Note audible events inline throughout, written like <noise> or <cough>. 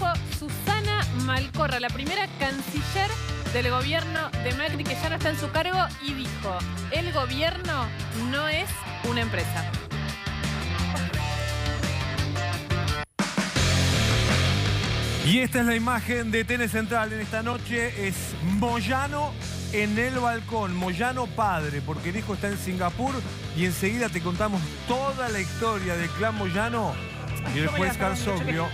dijo Susana Malcorra, la primera canciller del gobierno de Macri que ya no está en su cargo y dijo, el gobierno no es una empresa. Y esta es la imagen de Tene Central en esta noche. Es Moyano en el balcón. Moyano padre, porque el hijo está en Singapur. Y enseguida te contamos toda la historia del clan Moyano y el juez Carsogrio.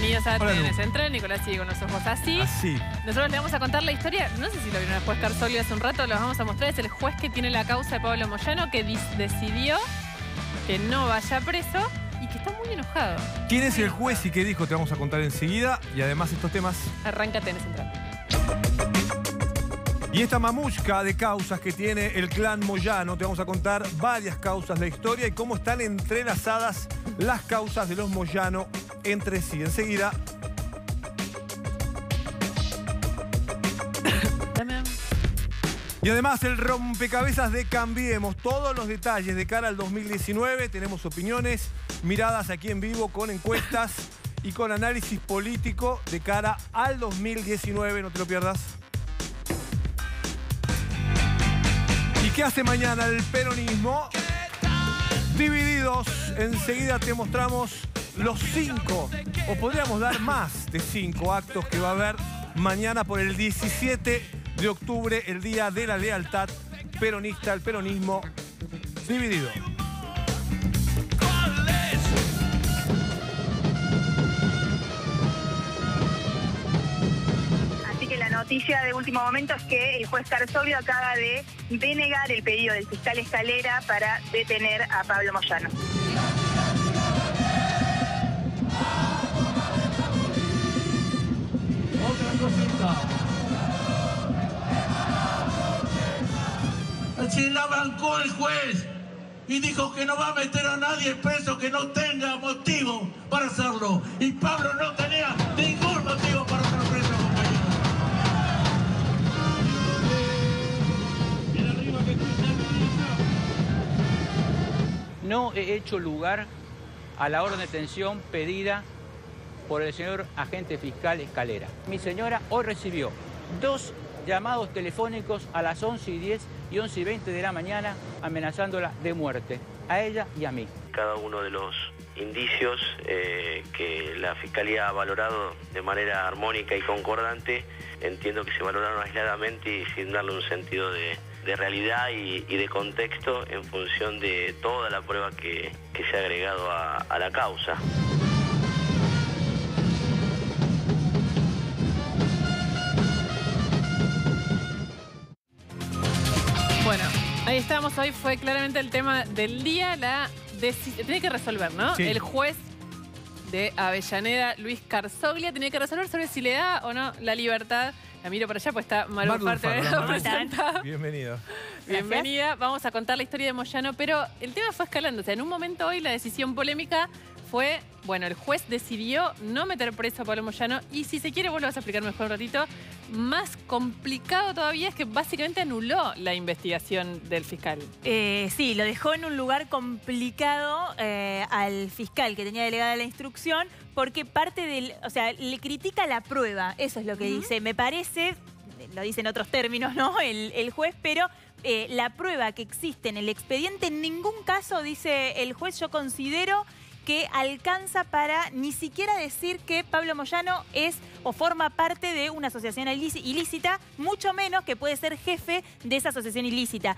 Bienvenidos a Hola, TN. Central. Nicolás sigue con los ojos así. Así. Nosotros le vamos a contar la historia, no sé si lo vieron el juez Carsolio hace un rato, lo vamos a mostrar, es el juez que tiene la causa de Pablo Moyano que decidió que no vaya preso y que está muy enojado. ¿Quién es el juez y qué dijo? Te vamos a contar enseguida. Y además estos temas. Arranca TN Central. Y esta mamushka de causas que tiene el clan Moyano, te vamos a contar varias causas de la historia y cómo están entrelazadas las causas de los Moyano entre sí. Enseguida, y además el rompecabezas de Cambiemos, todos los detalles de cara al 2019, tenemos opiniones, miradas aquí en vivo con encuestas y con análisis político de cara al 2019, no te lo pierdas. ¿Y qué hace mañana el peronismo? Divididos, enseguida te mostramos los cinco, o podríamos dar más de cinco actos que va a haber mañana por el 17 de octubre, el Día de la Lealtad Peronista, el peronismo dividido. Noticia de último momento es que el juez Carsovio acaba de denegar el pedido del fiscal Escalera para detener a Pablo Moyano. Otra cosita. Si la bancó el juez y dijo que no va a meter a nadie preso que no tenga motivo para hacerlo. Y Pablo no tenía ningún motivo no he hecho lugar a la orden de detención pedida por el señor agente fiscal Escalera. Mi señora hoy recibió dos llamados telefónicos a las 11 y 10 y 11 y 20 de la mañana amenazándola de muerte, a ella y a mí. cada uno de los indicios eh, que la Fiscalía ha valorado de manera armónica y concordante, entiendo que se valoraron aisladamente y sin darle un sentido de, de realidad y, y de contexto en función de toda la prueba que, que se ha agregado a, a la causa. Bueno, ahí estábamos hoy, fue claramente el tema del día, la decisión. Tiene que resolver, ¿no? Sí. El juez de Avellaneda, Luis Carsoglia, tenía que resolver sobre si le da o no la libertad. La miro para allá, pues está Maru hola, Maru. presentada. Bienvenido. Bienvenida. Vamos a contar la historia de Moyano, pero el tema fue escalando. O sea, en un momento hoy la decisión polémica fue, bueno, el juez decidió no meter preso a Pablo Moyano y si se quiere, vos lo vas a explicar mejor un ratito, más complicado todavía es que básicamente anuló la investigación del fiscal. Eh, sí, lo dejó en un lugar complicado eh, al fiscal que tenía delegada la instrucción, porque parte del, o sea, le critica la prueba, eso es lo que dice. Me parece, lo dice en otros términos, ¿no? El, el juez, pero eh, la prueba que existe en el expediente en ningún caso, dice el juez, yo considero que alcanza para ni siquiera decir que Pablo Moyano es o forma parte de una asociación ilíci- ilícita, mucho menos que puede ser jefe de esa asociación ilícita.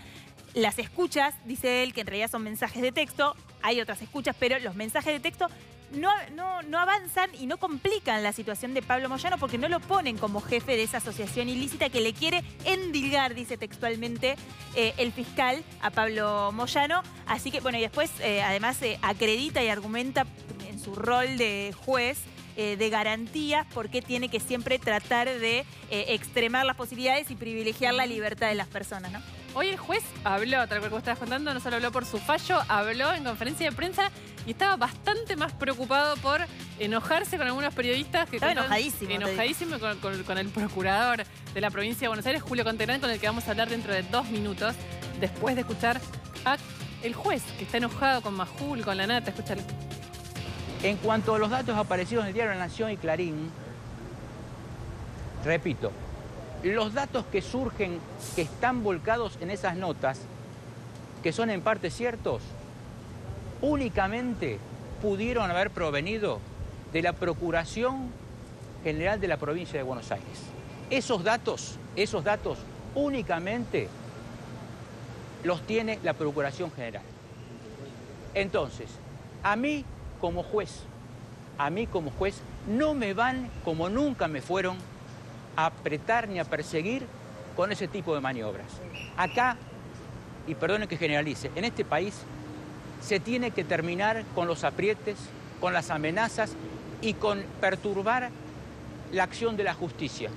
Las escuchas, dice él, que en realidad son mensajes de texto, hay otras escuchas, pero los mensajes de texto no, no, avanzan y no complican la situación de Pablo Moyano porque no lo ponen como jefe de esa asociación ilícita que le quiere endilgar, dice textualmente eh, el fiscal a Pablo Moyano. Así que, bueno, y después eh, además eh, acredita y argumenta en su rol de juez de garantías porque tiene que siempre tratar de extremar las posibilidades y privilegiar la libertad de las personas, ¿no? Hoy el juez habló, tal cual como estabas contando, no solo habló por su fallo, habló en conferencia de prensa y estaba bastante más preocupado por enojarse con algunos periodistas que Estaba enojadísimo, enojadísimo con, con- con el procurador de la provincia de Buenos Aires, Julio Conterán, con el que vamos a hablar dentro de dos minutos, después de escuchar a el juez, que está enojado con Majul, con la nata, escúchalo. En cuanto a los datos aparecidos en el diario La Nación y Clarín, repito, los datos que surgen, que están volcados en esas notas, que son en parte ciertos, únicamente pudieron haber provenido de la Procuración General de la Provincia de Buenos Aires. Esos datos, esos datos únicamente los tiene la Procuración General. Entonces, a mí como juez, a mí como juez, no me van como nunca me fueron a apretar ni a perseguir con ese tipo de maniobras. Acá, y perdonen que generalice, en este país se tiene que terminar con los aprietes, con las amenazas y con perturbar la acción de la justicia.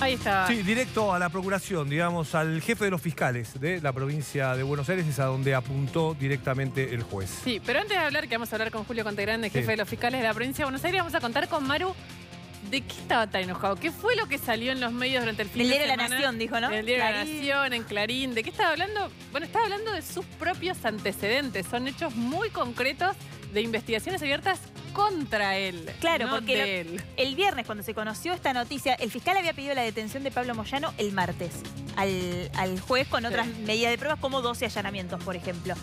Ahí está. Sí, directo a la procuración, digamos, al jefe de los fiscales de la provincia de Buenos Aires, es a donde apuntó directamente el juez. Sí, pero antes de hablar, que vamos a hablar con Julio Contegrande, jefe Sí. de los fiscales de la provincia de Buenos Aires, vamos a contar con Maru de qué estaba tan enojado. ¿Qué fue lo que salió en los medios durante el fin El de diario La semana? Nación, dijo, ¿no? El diario La Clarín. Nación, en Clarín. ¿De qué estaba hablando? Bueno, estaba hablando de sus propios antecedentes. Son hechos muy concretos de investigaciones abiertas contra él. Claro, no porque de lo- el viernes, cuando se conoció esta noticia, el fiscal había pedido la detención de Pablo Moyano el martes al, al juez con otras Sí. medidas de pruebas, como 12 allanamientos, por ejemplo.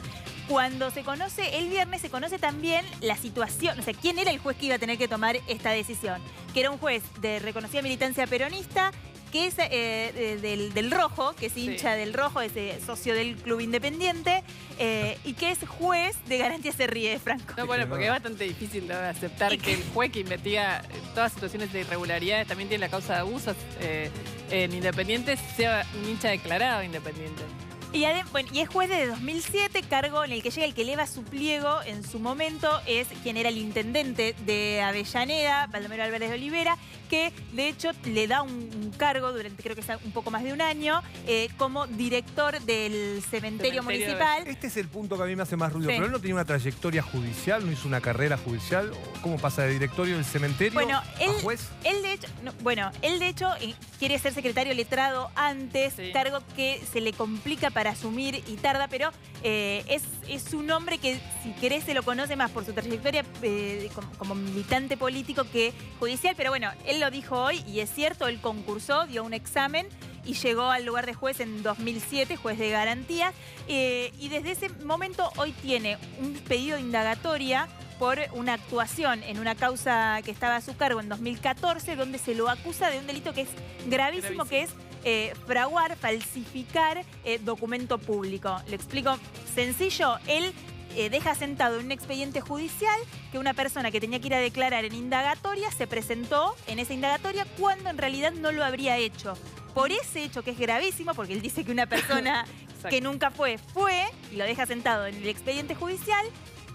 Cuando se conoce el viernes, se conoce también la situación, o sea, quién era el juez que iba a tener que tomar esta decisión. Que era un juez de reconocida militancia peronista, que es eh, del, del Rojo, que es hincha del Rojo, es eh, socio del Club Independiente, eh, y que es juez de Garantía se ríe, Franco. No, bueno, porque es bastante difícil ¿no? <laughs> aceptar que el juez que investiga todas situaciones de irregularidades también tiene la causa de abusos eh, en Independiente sea un hincha declarado independiente. Y, bueno, y es juez desde 2007, cargo en el que llega el que eleva su pliego en su momento, es quien era el intendente de Avellaneda, Baldomero Álvarez de Olivera, que de hecho le da un, un cargo durante creo que es un poco más de un año eh, como director del cementerio, Cementerio de- municipal. Este es el punto que a mí me hace más ruido. Sí. Pero él no tenía una trayectoria judicial, no hizo una carrera judicial. ¿Cómo pasa de directorio del cementerio Bueno, él- a juez? Él de hecho, no, bueno, él de hecho eh, quiere ser secretario letrado antes, Sí. cargo que se le complica para asumir y tarda, pero eh, es, es un hombre que si querés se lo conoce más por su trayectoria eh, como, como militante político que judicial, pero bueno, él lo dijo hoy y es cierto, él concursó, dio un examen y llegó al lugar de juez en 2007, juez de garantías, eh, y desde ese momento hoy tiene un pedido de indagatoria por una actuación en una causa que estaba a su cargo en 2014, donde se lo acusa de un delito que es gravísimo, Gravísimo. que es eh, fraguar, falsificar eh, documento público. Le explico sencillo, él eh, deja sentado en un expediente judicial que una persona que tenía que ir a declarar en indagatoria se presentó en esa indagatoria cuando en realidad no lo habría hecho. Por ese hecho que es gravísimo, porque él dice que una persona <laughs> que nunca fue, fue, y lo deja sentado en el expediente judicial,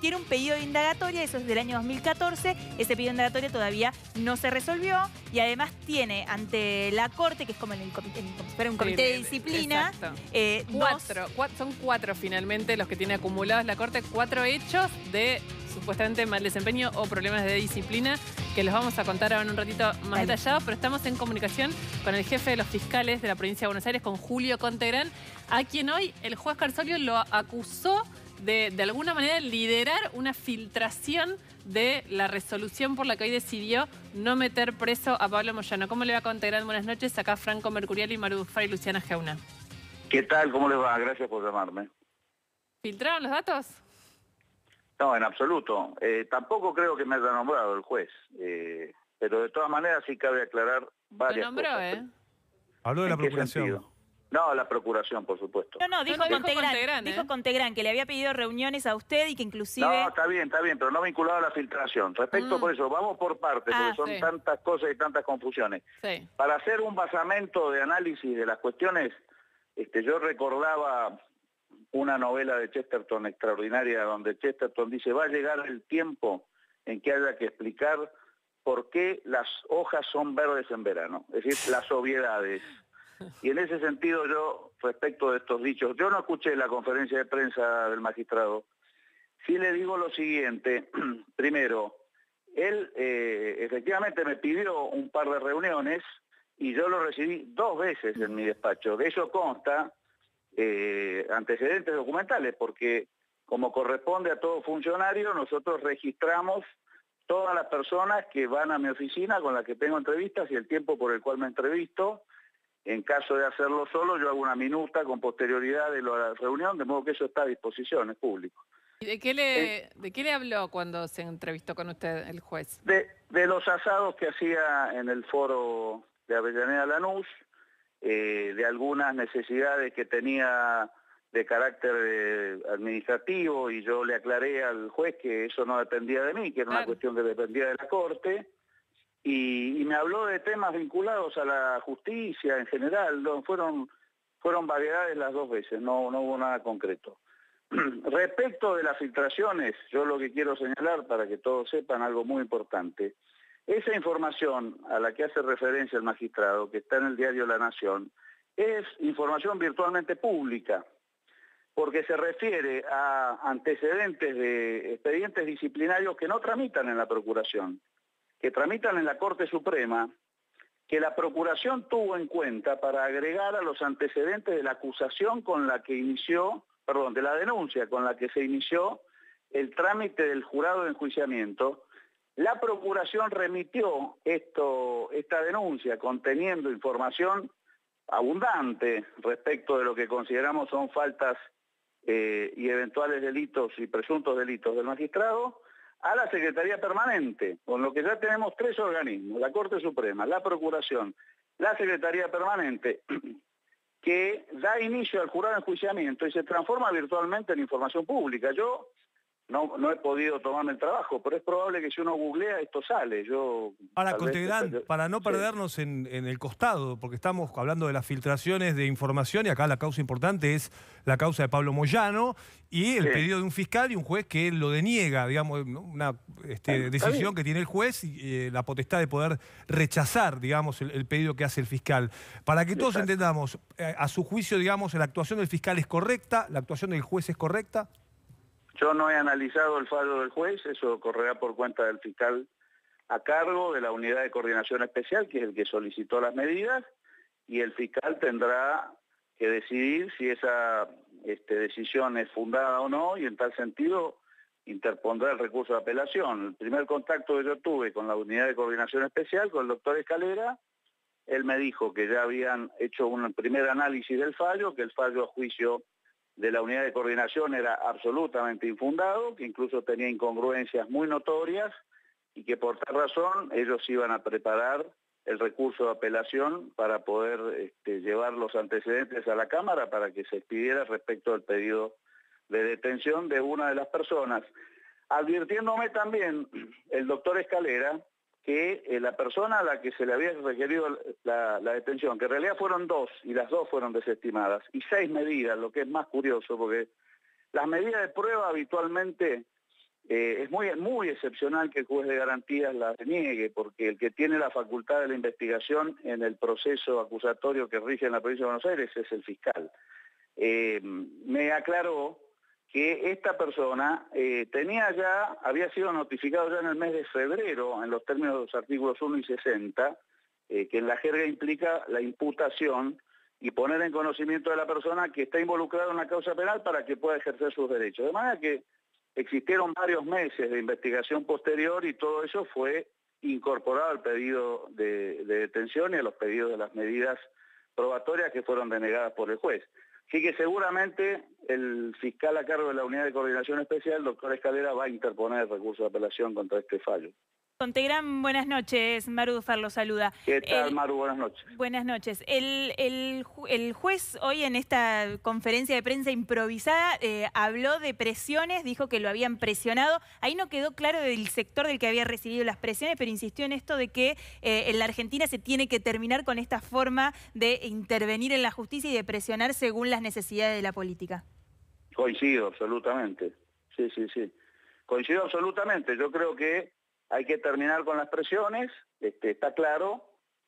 tiene un pedido de indagatoria, eso es del año 2014, ese pedido de indagatoria todavía no se resolvió y además tiene ante la Corte, que es como en el comité, en- como si fuera un comité Sí, de disciplina, eh, Cuatro, cua- son cuatro finalmente los que tiene acumulados la Corte, cuatro hechos de supuestamente mal desempeño o problemas de disciplina, que los vamos a contar ahora en un ratito más detallado, pero estamos en comunicación con el jefe de los fiscales de la provincia de Buenos Aires, con Julio Contegrán, a quien hoy el juez Carsolio lo acusó de, de alguna manera, liderar una filtración de la resolución por la que hoy decidió no meter preso a Pablo Moyano. ¿Cómo le va Contegrán? Buenas noches. Acá Franco Mercurial y Maru Bufar y Luciana Geuna. ¿Qué tal? ¿Cómo les va? Gracias por llamarme. ¿Filtraron los datos? No, en absoluto. Eh, tampoco creo que me haya nombrado el juez. eh, pero de todas maneras sí cabe aclarar Lo varias nombró, cosas. ¿eh? Habló de la ¿En qué procuración. sentido? No, la procuración, por supuesto. No, no, dijo, no, dijo Contegrán, dijo ¿eh? Contegrán que le había pedido reuniones a usted y que inclusive... No, está bien, está bien, pero no vinculado a la filtración. Respecto Mm. por eso, vamos por partes, Ah, porque son sí. tantas cosas y tantas confusiones. Sí. Para hacer un basamento de análisis de las cuestiones, este, yo recordaba una novela de Chesterton extraordinaria, donde Chesterton dice, va a llegar el tiempo en que haya que explicar por qué las hojas son verdes en verano, es decir, las obviedades. Y en ese sentido yo, respecto de estos dichos, yo no escuché la conferencia de prensa del magistrado. Sí le digo lo siguiente, <clears throat> primero, él eh, efectivamente me pidió un par de reuniones y yo lo recibí dos veces en mi despacho. De eso consta eh, antecedentes documentales, porque como corresponde a todo funcionario, nosotros registramos todas las personas que van a mi oficina con las que tengo entrevistas y el tiempo por el cual me entrevisto. En caso de hacerlo solo, yo hago una minuta con posterioridad de la reunión, de modo que eso está a disposición, es público. ¿Y de qué le, de qué le habló cuando se entrevistó con usted el juez? De, de los asados que hacía en el foro de Avellaneda Lanús, eh, de algunas necesidades que tenía de carácter eh, administrativo y yo le aclaré al juez que eso no dependía de mí, que era una cuestión que dependía de la Corte, y, me habló de temas vinculados a la justicia en general, fueron, fueron variedades las dos veces, no, no hubo nada concreto. <clears throat> Respecto de las filtraciones, yo lo que quiero señalar para que todos sepan algo muy importante, esa información a la que hace referencia el magistrado, que está en el diario La Nación, es información virtualmente pública, porque se refiere a antecedentes de expedientes disciplinarios que no tramitan en la Procuración, que tramitan en la Corte Suprema, que la Procuración tuvo en cuenta para agregar a los antecedentes de la acusación con la que inició, perdón, de la denuncia con la que se inició el trámite del jurado de enjuiciamiento, la Procuración remitió esto, esta denuncia conteniendo información abundante respecto de lo que consideramos son faltas eh, y eventuales delitos y presuntos delitos del magistrado a la Secretaría Permanente, con lo que ya tenemos tres organismos, la Corte Suprema, la Procuración, la Secretaría Permanente, <clears throat> que da inicio al jurado de enjuiciamiento y se transforma virtualmente en información pública. Yo no, no he podido tomarme el trabajo, pero es probable que si uno googlea esto sale. Yo Ahora, Contegrán, para no perdernos en, el costado, porque estamos hablando de las filtraciones de información y acá la causa importante es la causa de Pablo Moyano y el pedido de un fiscal y un juez que lo deniega, digamos, una este, decisión que tiene el juez y eh, la potestad de poder rechazar, digamos, el, pedido que hace el fiscal. Para que todos entendamos, eh, a su juicio, digamos, la actuación del fiscal es correcta, la actuación del juez es correcta. Yo no he analizado el fallo del juez, eso correrá por cuenta del fiscal a cargo de la unidad de coordinación especial, que es el que solicitó las medidas, y el fiscal tendrá que decidir si esa este, decisión es fundada o no, y en tal sentido interpondrá el recurso de apelación. El primer contacto que yo tuve con la unidad de coordinación especial, con el doctor Escalera, él me dijo que ya habían hecho un primer análisis del fallo, que el fallo a juicio de la unidad de coordinación era absolutamente infundado, que incluso tenía incongruencias muy notorias y que por tal razón ellos iban a preparar el recurso de apelación para poder este, llevar los antecedentes a la Cámara para que se expidiera respecto al pedido de detención de una de las personas. Advirtiéndome también el doctor Escalera que eh, la persona a la que se le había requerido la, detención, que en realidad fueron dos y las dos fueron desestimadas, y seis medidas, lo que es más curioso, porque las medidas de prueba habitualmente eh, es muy, muy excepcional que el juez de garantías las niegue, porque el que tiene la facultad de la investigación en el proceso acusatorio que rige en la provincia de Buenos Aires es el fiscal. Eh, me aclaró que esta persona eh, tenía ya, había sido notificado ya en el mes de febrero, en los términos de los artículos 1 y 60, eh, que en la jerga implica la imputación y poner en conocimiento de la persona que está involucrada en una causa penal para que pueda ejercer sus derechos. De manera que existieron varios meses de investigación posterior y todo eso fue incorporado al pedido de detención y a los pedidos de las medidas probatorias que fueron denegadas por el juez. Así que seguramente el fiscal a cargo de la Unidad de Coordinación Especial, doctor Escalera, va a interponer recurso de apelación contra este fallo. Contegrán, buenas noches. Maru Dufar lo saluda. ¿Qué tal, Maru? Buenas noches. Buenas noches. El, juez hoy en esta conferencia de prensa improvisada eh, habló de presiones, dijo que lo habían presionado. Ahí no quedó claro del sector del que había recibido las presiones, pero insistió en esto de que eh, en la Argentina se tiene que terminar con esta forma de intervenir en la justicia y de presionar según las necesidades de la política. Coincido, absolutamente. Sí, sí, sí. Coincido absolutamente. Yo creo que hay que terminar con las presiones, este, está claro,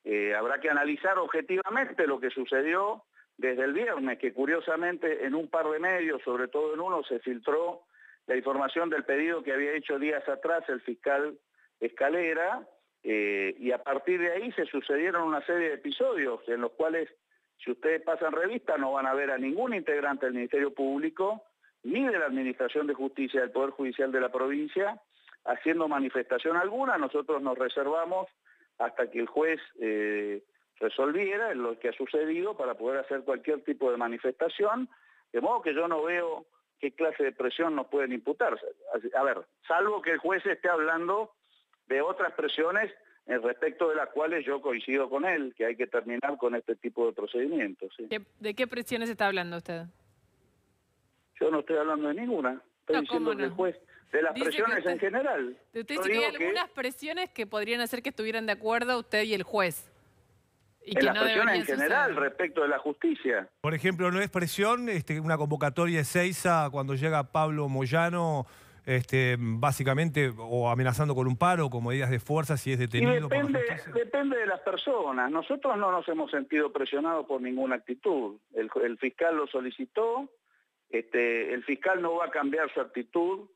Eh, habrá que analizar objetivamente lo que sucedió desde el viernes, que curiosamente en un par de medios, sobre todo en uno, se filtró la información del pedido que había hecho días atrás el fiscal Escalera, eh, y a partir de ahí se sucedieron una serie de episodios en los cuales, si ustedes pasan revista, no van a ver a ningún integrante del Ministerio Público, ni de la Administración de Justicia del Poder Judicial de la provincia, haciendo manifestación alguna. Nosotros nos reservamos hasta que el juez eh, resolviera lo que ha sucedido para poder hacer cualquier tipo de manifestación, de modo que yo no veo qué clase de presión nos pueden imputar. A ver, salvo que el juez esté hablando de otras presiones en respecto de las cuales yo coincido con él, que hay que terminar con este tipo de procedimientos. ¿De qué presiones está hablando usted? Yo no estoy hablando de ninguna. Estoy diciendo que el juez de las presiones en general. Usted dice que hay algunas presiones que podrían hacer que estuvieran de acuerdo usted y el juez. Y en las presiones en general respecto de la justicia. Por ejemplo, ¿no es presión este, una convocatoria de Seiza cuando llega Pablo Moyano, este, básicamente, o amenazando con un paro, con medidas de fuerza si es detenido depende, depende de las personas. Nosotros no nos hemos sentido presionados por ninguna actitud. El, el fiscal lo solicitó, este, el fiscal no va a cambiar su actitud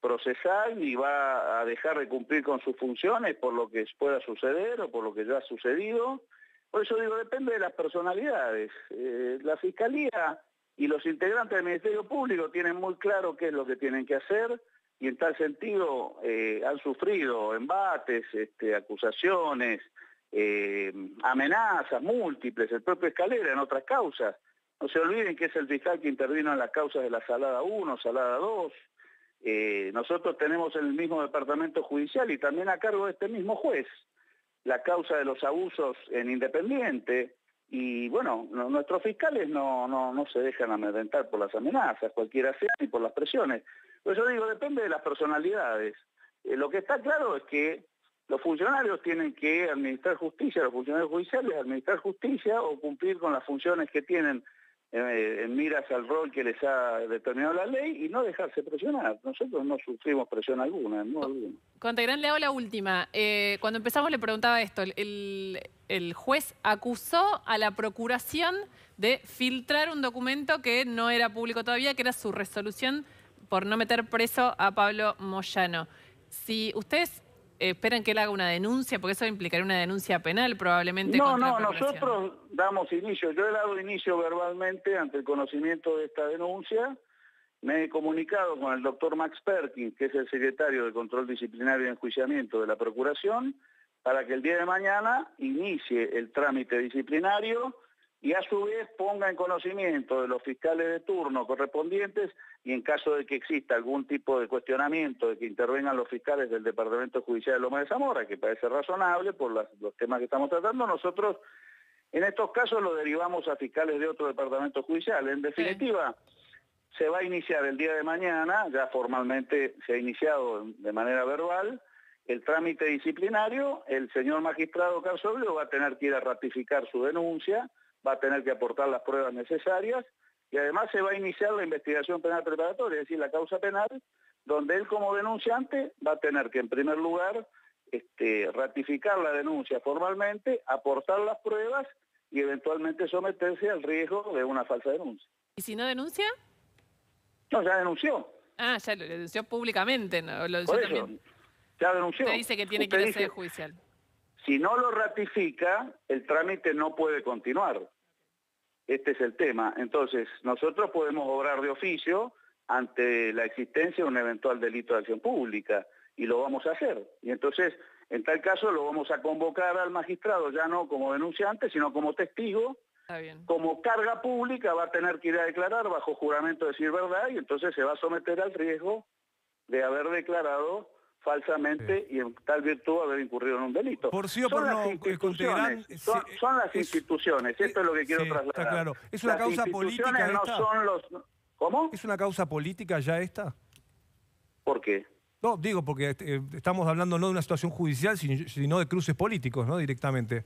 procesal y va a dejar de cumplir con sus funciones por lo que pueda suceder o por lo que ya ha sucedido. Por eso digo, depende de las personalidades. Eh, la Fiscalía y los integrantes del Ministerio Público tienen muy claro qué es lo que tienen que hacer y en tal sentido eh, han sufrido embates, este, acusaciones, eh, amenazas múltiples, el propio Escalera en otras causas. No se olviden que es el fiscal que intervino en las causas de la Salada 1, Salada 2, eh, nosotros tenemos en el mismo departamento judicial y también a cargo de este mismo juez la causa de los abusos en Independiente y bueno, nuestros fiscales no, no, se dejan amedrentar por las amenazas, cualquiera sea, y por las presiones. Pues yo digo, depende de las personalidades. Eh, lo que está claro es que los funcionarios tienen que administrar justicia, los funcionarios judiciales administrar justicia o cumplir con las funciones que tienen en miras al rol que les ha determinado la ley y no dejarse presionar. Nosotros no sufrimos presión alguna, no alguna. Contegrán, le hago la última. Eh, cuando empezamos le preguntaba esto, el, juez acusó a la procuración de filtrar un documento que no era público todavía, que era su resolución por no meter preso a Pablo Moyano. Si ustedes esperan que él haga una denuncia, porque eso implicaría una denuncia penal probablemente. No, no, nosotros damos inicio. Yo he dado inicio verbalmente ante el conocimiento de esta denuncia. Me he comunicado con el doctor Max Perkins, que es el secretario de Control Disciplinario y Enjuiciamiento de la Procuración, para que el día de mañana inicie el trámite disciplinario y a su vez ponga en conocimiento de los fiscales de turno correspondientes y en caso de que exista algún tipo de cuestionamiento de que intervengan los fiscales del Departamento Judicial de Loma de Zamora, que parece razonable por los temas que estamos tratando, nosotros en estos casos lo derivamos a fiscales de otro departamento judicial. En definitiva, se va a iniciar el día de mañana, ya formalmente se ha iniciado de manera verbal, el trámite disciplinario, el señor magistrado Carsolio va a tener que ir a ratificar su denuncia, va a tener que aportar las pruebas necesarias y además se va a iniciar la investigación penal preparatoria, es decir, la causa penal, donde él como denunciante va a tener que en primer lugar este, ratificar la denuncia formalmente, aportar las pruebas y eventualmente someterse al riesgo de una falsa denuncia. ¿Y si no denuncia? No, ya denunció. Ah, ya lo denunció públicamente, ¿no? Lo Por eso, ya denunció. Usted dice que tiene que ir a judicial. Si no lo ratifica, el trámite no puede continuar. Este es el tema. Entonces, nosotros podemos obrar de oficio ante la existencia de un eventual delito de acción pública y lo vamos a hacer. Y entonces, en tal caso, lo vamos a convocar al magistrado, ya no como denunciante, sino como testigo. Como carga pública va a tener que ir a declarar bajo juramento de decir verdad y entonces se va a someter al riesgo de haber declarado falsamente y en tal virtud haber incurrido en un delito. Por sí o por no, instituciones, son, son, las instituciones, esto es lo que quiero trasladar. Está claro. ¿Es una causa política no son los... ¿Cómo? ¿Es una causa política ya esta? ¿Por qué? No, digo, porque eh, estamos hablando no de una situación judicial, sino de cruces políticos, ¿no? Directamente.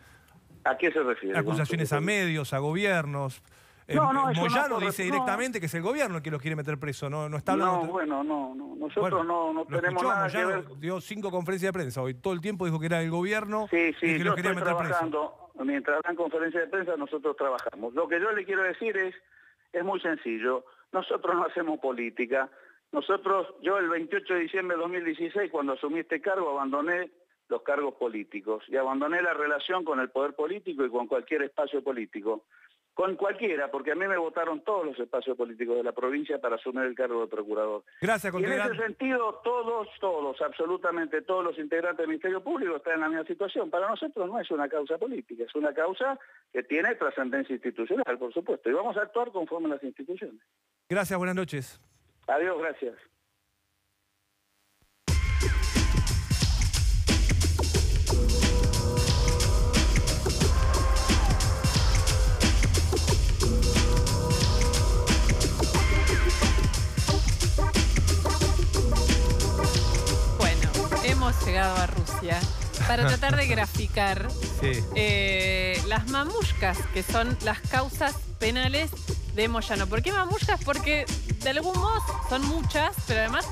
¿A qué se refiere? Acusaciones a medios, a gobiernos. No, no, Moyano dice directamente que es el gobierno el que lo quiere meter preso, no, no está hablando... No, bueno, no, no. nosotros no, no tenemos nada que ver... dio cinco conferencias de prensa hoy, todo el tiempo dijo que era el gobierno sí, sí, y que lo quería meter preso. mientras dan conferencia de prensa, nosotros trabajamos. Lo que yo le quiero decir es, es muy sencillo, nosotros no hacemos política, nosotros, yo el 28 de diciembre de 2016, cuando asumí este cargo, abandoné los cargos políticos y abandoné la relación con el poder político y con cualquier espacio político con cualquiera, porque a mí me votaron todos los espacios políticos de la provincia para asumir el cargo de procurador. Gracias, Y en ese sentido, todos, todos, absolutamente todos los integrantes del Ministerio Público están en la misma situación. Para nosotros no es una causa política, es una causa que tiene trascendencia institucional, por supuesto, y vamos a actuar conforme a las instituciones. Gracias, buenas noches. Adiós, gracias. Hemos llegado a Rusia para <laughs> tratar de graficar Sí. eh, las mamushkas, que son las causas penales de Moyano. ¿Por qué mamushkas? Porque de algún modo son muchas, pero además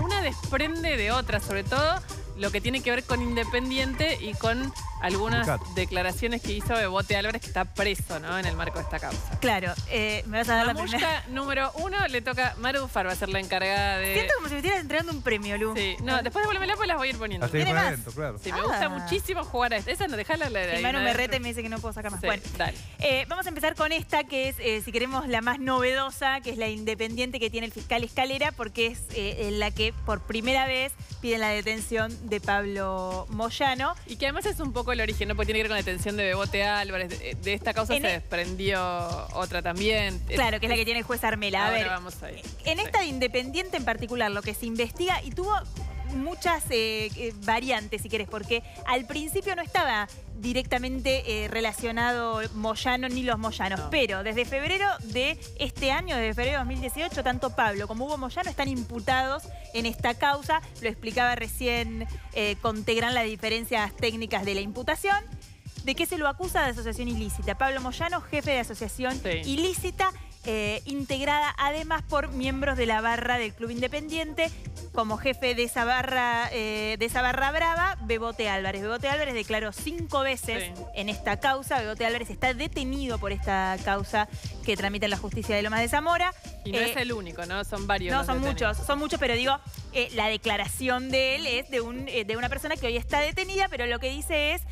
una desprende de otra, sobre todo lo que tiene que ver con Independiente y con algunas declaraciones que hizo Bebote Álvarez, que está preso ¿no? en el marco de esta causa. Claro, eh, me vas a dar la primera. Mamushka número uno le toca Maru Bufar, va a ser la encargada de... Siento como si me estuvieras entregando un premio, Lu. Sí, no, después devuélvemela pues las voy a ir poniendo. Hasta ahí ¿Tiene para más? adentro, claro. Sí, me gusta Ah. muchísimo jugar a esta. Esa no, dejala la de Manu la me de- reta y me dice que no puedo sacar más. Sí, bueno, dale. eh, vamos a empezar con esta, que es, eh, si queremos, la más novedosa, que es la independiente que tiene el fiscal Escalera, porque es eh, en la que por primera vez piden la detención de Pablo Moyano. Y que además es un poco el origen, ¿no? Porque tiene que ver con la detención de Bebote Álvarez. De, de esta causa En se e- desprendió otra también. Claro, que es la que tiene el juez Armela. A Ahora ver, vamos. En Sí. esta de Independiente en particular, lo que se investiga y tuvo muchas eh, eh, variantes, si querés, porque al principio no estaba directamente eh, relacionado Moyano ni los Moyanos, No. pero desde febrero de este año, desde febrero de 2018, tanto Pablo como Hugo Moyano están imputados en esta causa. Lo explicaba recién con Tegrán las diferencias técnicas de la imputación. ¿De qué se lo acusa de asociación ilícita? Pablo Moyano, jefe de asociación Sí. ilícita, eh, integrada además por miembros de la barra del Club Independiente, como jefe de esa barra, eh, de esa barra brava, Bebote Álvarez. Bebote Álvarez declaró cinco veces Sí. en esta causa. Bebote Álvarez está detenido por esta causa que tramita en la justicia de Lomas de Zamora. Y no Eh, es el único, ¿no? Son varios. no, son detenidos. muchos, son muchos, pero digo, eh, la declaración de él es de, un, de una persona que hoy está detenida, pero lo que dice es,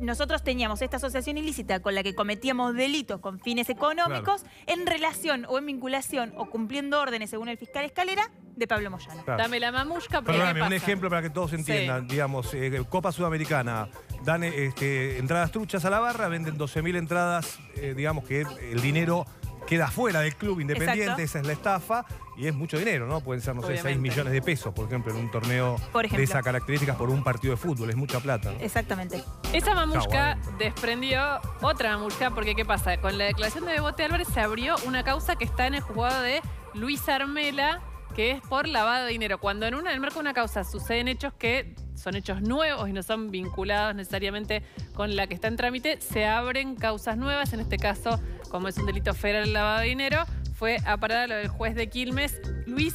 nosotros teníamos esta asociación ilícita con la que cometíamos delitos con fines económicos en relación o en vinculación o cumpliendo órdenes según el fiscal Escalera de Pablo Moyano. Claro. Dame la mamushka, porque Perdóname, ¿qué un ejemplo para que todos entiendan. Digamos, eh, Copa Sudamericana, dan este, entradas truchas a la barra, venden 12.000 entradas, eh, digamos que el dinero queda fuera del club independiente, Exacto. esa es la estafa, y es mucho dinero, ¿no? Pueden ser, no sé, 6 Obviamente. millones de pesos, por ejemplo, en un torneo de esas características por un partido de fútbol, es mucha plata. ¿no? Exactamente. Esa mamushka desprendió otra mamushka, porque ¿qué pasa? Con la declaración de Bebote Álvarez se abrió una causa que está en el juzgado de Luis Armela, que es por lavado de dinero. Cuando en, una, en el marco de una causa suceden hechos que son hechos nuevos y no son vinculados necesariamente con la que está en trámite, se abren causas nuevas. En este caso, como es un delito federal el lavado de dinero, fue a parar lo del juez de Quilmes, Luis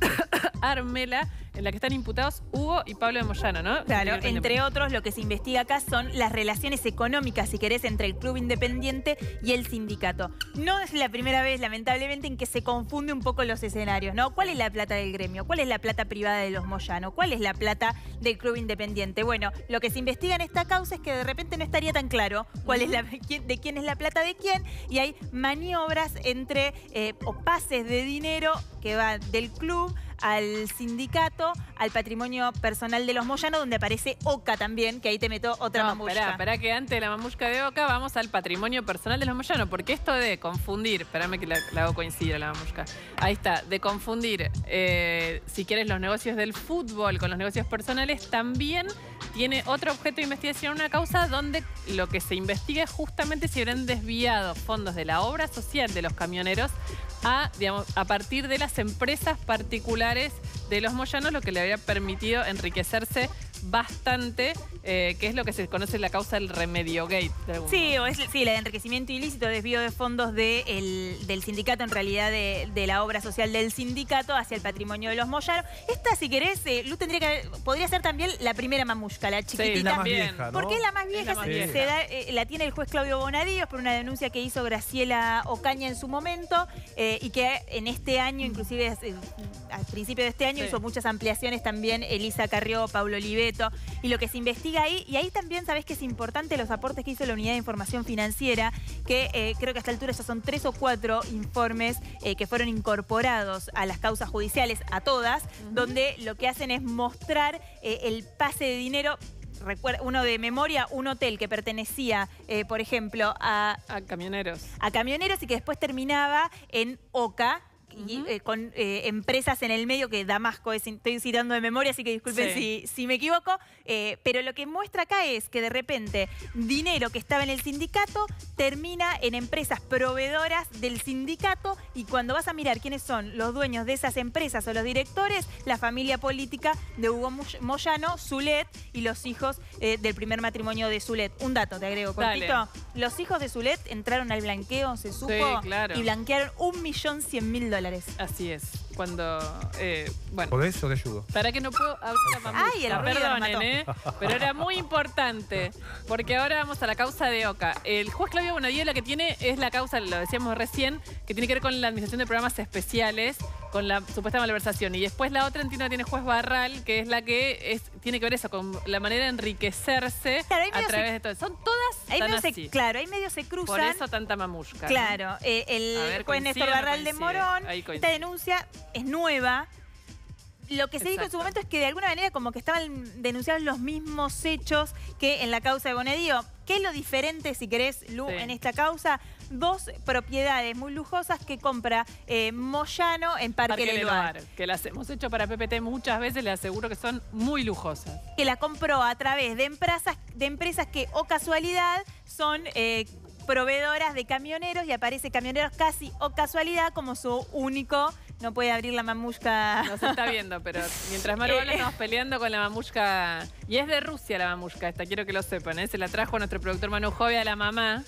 <coughs> Armela, en la que están imputados Hugo y Pablo de Moyano, ¿no? Claro, entre otros, lo que se investiga acá son las relaciones económicas, si querés, entre el club independiente y el sindicato. No es la primera vez, lamentablemente, en que se confunde un poco los escenarios, ¿no? ¿Cuál es la plata del gremio? ¿Cuál es la plata privada de los Moyano? ¿Cuál es la plata del club independiente? Bueno, lo que se investiga en esta causa es que de repente no estaría tan claro cuál es la, de quién es la plata de quién y hay maniobras entre eh, o pases de dinero que va del club al sindicato, al patrimonio personal de los Moyano, donde aparece Oca también, que ahí te meto otra no, mamushka. Esperá, esperá que antes de la mamushka de Oca vamos al patrimonio personal de los Moyano, porque esto de confundir, espérame que la, la hago coincidir la mamushka. Ahí está, de confundir, eh, si quieres, los negocios del fútbol con los negocios personales, también tiene otro objeto de investigación, una causa donde lo que se investiga es justamente si habrán desviado fondos de la obra social de los camioneros a, digamos, a partir de las empresas particulares de los Moyanos, lo que le habría permitido enriquecerse bastante, eh, que es lo que se conoce la causa del remedio gate. De Sí, o es, sí, la de enriquecimiento ilícito, desvío de fondos de el- del sindicato, en realidad de, de la obra social del sindicato hacia el patrimonio de los Moyano. Esta, si querés, eh, Lu tendría que haber- podría ser también la primera mamushka, la chiquitita. la más también. vieja, ¿no? Porque es la más Es vieja, la más se- vieja. se da, eh, la tiene el juez Claudio Bonadíos por una denuncia que hizo Graciela Ocaña en su momento eh, y que en este año, inclusive eh, al principio de este año, Sí. hizo muchas ampliaciones también Elisa Carrió, Pablo Y lo que se investiga ahí. Y ahí también sabés que es importante los aportes que hizo la Unidad de Información Financiera, que eh, creo que a esta altura ya son tres o cuatro informes eh, que fueron incorporados a las causas judiciales, a todas, donde lo que hacen es mostrar eh, el pase de dinero uno de memoria, un hotel que pertenecía, eh, por ejemplo, a, A camioneros. a camioneros y que después terminaba en Oca. Y, eh, con eh, empresas en el medio que Damasco es, estoy citando de memoria, así que disculpen Sí. si, si me equivoco, eh, pero lo que muestra acá es que de repente dinero que estaba en el sindicato termina en empresas proveedoras del sindicato y cuando vas a mirar quiénes son los dueños de esas empresas o los directores, la familia política de Hugo Moy- Moyano, Zulet y los hijos del primer matrimonio de Zulet. Un dato te agrego, Dale. cortito. Los hijos de Zulet entraron al blanqueo, se supo, claro. y blanquearon un millón cien mil dólares. Así es. Cuando. eh, bueno. ¿Podés o te ayudo? Para que no puedo mamushka, Ay, el ruido perdonen. ¿eh? Pero era muy importante, porque ahora vamos a la causa de Oca. El juez Claudio Bonadío la que tiene es la causa, lo decíamos recién, que tiene que ver con la administración de programas especiales, con la supuesta malversación. Y después la otra entiendo que tiene juez Barral, que es la que es, tiene que ver eso, con la manera de enriquecerse Claro, a través se- de todo. Son todas Ahí tan medio se- claro, ahí medio se cruzan. Por eso tanta mamushka. ¿no? Claro, eh, el juez ¿coincide Néstor no Barral de? Morón, esta denuncia es nueva. Lo que se dijo en su momento es que de alguna manera como que estaban denunciados los mismos hechos que en la causa de Bonedío. ¿Qué es lo diferente, si querés, Lu, Sí. en esta causa? Dos propiedades muy lujosas que compra eh, Moyano en Parque, Parque Leluar. Leluar, que las hemos hecho para PPT muchas veces, le aseguro que son muy lujosas. que la compró a través de empresas, de empresas que, o casualidad, son eh, proveedoras de camioneros y aparece camioneros casi o casualidad como su único. No puede abrir la mamushka. No se está viendo, pero mientras Maru habla estamos peleando con la mamushka. Y es de Rusia la mamushka esta, quiero que lo sepan. ¿eh? Se la trajo nuestro productor Manu Jovia la mamá,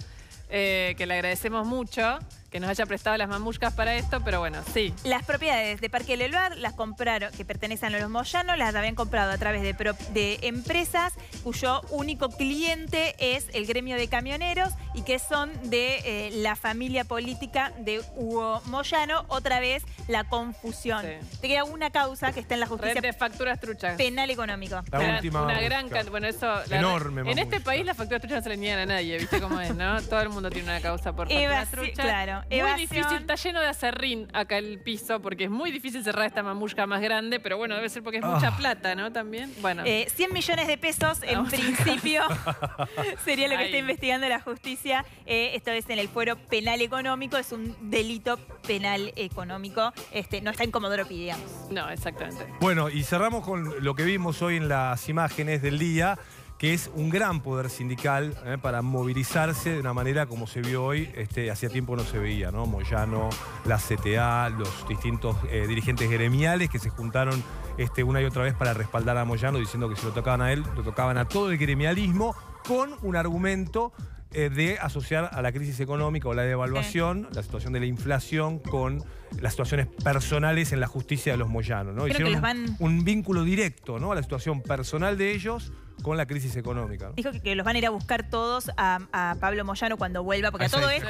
eh, que le agradecemos mucho que nos haya prestado las mamushkas para esto, pero bueno, sí. Las propiedades de Parque Leluar las compraron, que pertenecen a los Moyanos, las habían comprado a través de, pro- de empresas cuyo único cliente es el gremio de camioneros y que son de eh, la familia política de Hugo Moyano. Otra vez la confusión. Sí. Te queda una causa que está en la Red justicia de facturas truchas. penal económico. La Una- última Una gran Bueno, eso. la- Enorme En este país las facturas truchas no se le niegan a nadie, ¿viste cómo es, no? Todo el mundo tiene una causa por facturas truchas. claro, Muy evasión. difícil, está lleno de acerrín acá el piso, porque es muy difícil cerrar esta mamushka más grande, pero bueno, debe ser porque es mucha Ah. plata, ¿no? También. Bueno. Eh, 100 millones de pesos en Vamos a- principio <laughs> sería lo que Ahí. está investigando la justicia. Eh, esto es en el fuero penal económico, es un delito penal económico. Este, no está en Comodoro Pi, digamos. No, exactamente. Bueno, y cerramos con lo que vimos hoy en las imágenes del día, que es un gran poder sindical eh, para movilizarse de una manera como se vio hoy, este, hacía tiempo no se veía, ¿no? Moyano, la CTA, los distintos eh, dirigentes gremiales que se juntaron este, una y otra vez para respaldar a Moyano, diciendo que si lo tocaban a él, lo tocaban a todo el gremialismo, con un argumento eh, de asociar a la crisis económica o la devaluación, la situación de la inflación, con las situaciones personales en la justicia de los moyanos. ¿no? Creo que Hicieron los van- un vínculo directo ¿no? a la situación personal de ellos con la crisis económica. ¿no? Dijo que, que los van a ir a buscar todos a, a Pablo Moyano cuando vuelva, porque A a todo esto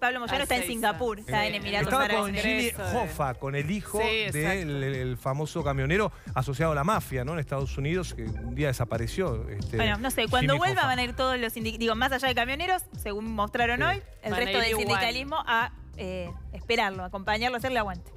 Pablo, Moyano A está en. Singapur, está en Eh, Emiratos Árabes con de- Hoffa, con el hijo Sí, del el famoso camionero asociado a la mafia ¿no? en Estados Unidos, que un día desapareció. este, Bueno, no sé, cuando Jimmy vuelva Hoffa. van a ir todos los digo, más allá de camioneros, según mostraron Sí. hoy, el Van resto del igual. sindicalismo a eh, esperarlo, acompañarlo, hacerle aguante.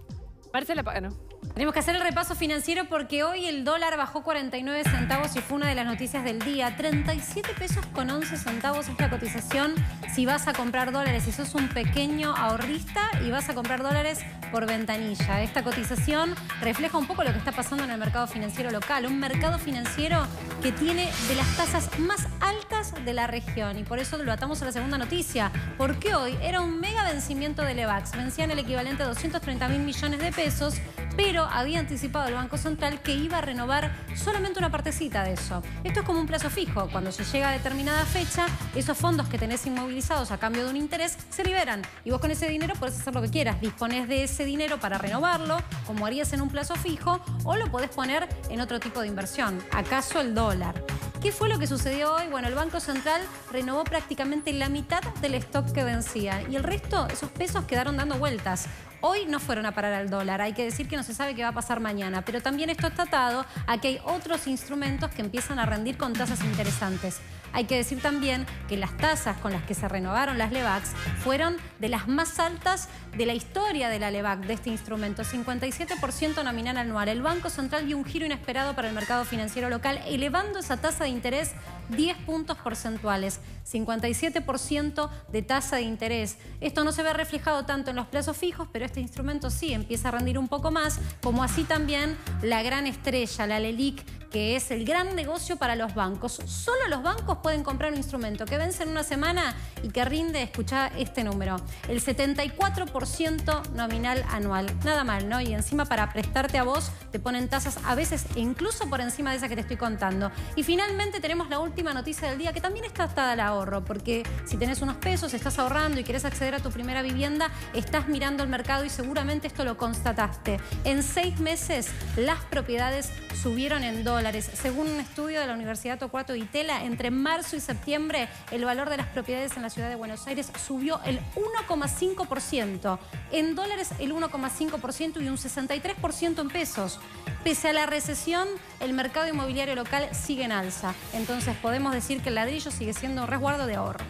Marcela Pagano. Tenemos que hacer el repaso financiero porque hoy el dólar bajó 49 centavos y fue una de las noticias del día. 37 pesos con 11 centavos es la cotización si vas a comprar dólares, si sos un pequeño ahorrista y vas a comprar dólares por ventanilla. Esta cotización refleja un poco lo que está pasando en el mercado financiero local. Un mercado financiero que tiene de las tasas más altas de la región. Y por eso lo atamos a la segunda noticia. Porque hoy era un mega vencimiento de Levax. Vencían el equivalente a 230 mil millones de pesos pero había anticipado el Banco Central que iba a renovar solamente una partecita de eso. Esto es como un plazo fijo. Cuando se llega a determinada fecha, esos fondos que tenés inmovilizados a cambio de un interés se liberan. Y vos con ese dinero podés hacer lo que quieras. Disponés de ese dinero para renovarlo, como harías en un plazo fijo, o lo podés poner en otro tipo de inversión. ¿Acaso el dólar? ¿Qué fue lo que sucedió hoy? Bueno, el Banco Central renovó prácticamente la mitad del stock que vencía y el resto, esos pesos quedaron dando vueltas. Hoy no fueron a parar al dólar, hay que decir que no se sabe qué va a pasar mañana, pero también esto está atado a que hay otros instrumentos que empiezan a rendir con tasas interesantes. Hay que decir también que las tasas con las que se renovaron las LEVACs fueron de las más altas de la historia de la LEVAC, de este instrumento, 57% nominal anual. El Banco Central dio un giro inesperado para el mercado financiero local, elevando esa tasa de interés 10 puntos porcentuales, 57% de tasa de interés. Esto no se ve reflejado tanto en los plazos fijos, pero este instrumento sí empieza a rendir un poco más, como así también la gran estrella, la LELIC, que es el gran negocio para los bancos. Solo los bancos pueden comprar un instrumento que vence en una semana y que rinde, escucha este número, el 74% nominal anual. Nada mal, ¿no? Y encima para prestarte a vos te ponen tasas a veces incluso por encima de esa que te estoy contando. Y finalmente tenemos la última noticia del día que también está atada al ahorro, porque si tenés unos pesos, estás ahorrando y querés acceder a tu primera vivienda, estás mirando el mercado y seguramente esto lo constataste. En seis meses las propiedades subieron en dólares según un estudio de la Universidad Torcuato y Tela, entre marzo y septiembre el valor de las propiedades en la ciudad de Buenos Aires subió el 1,5%. En dólares el 1,5% y un 63% en pesos. Pese a la recesión, el mercado inmobiliario local sigue en alza. Entonces podemos decir que el ladrillo sigue siendo un resguardo de ahorro.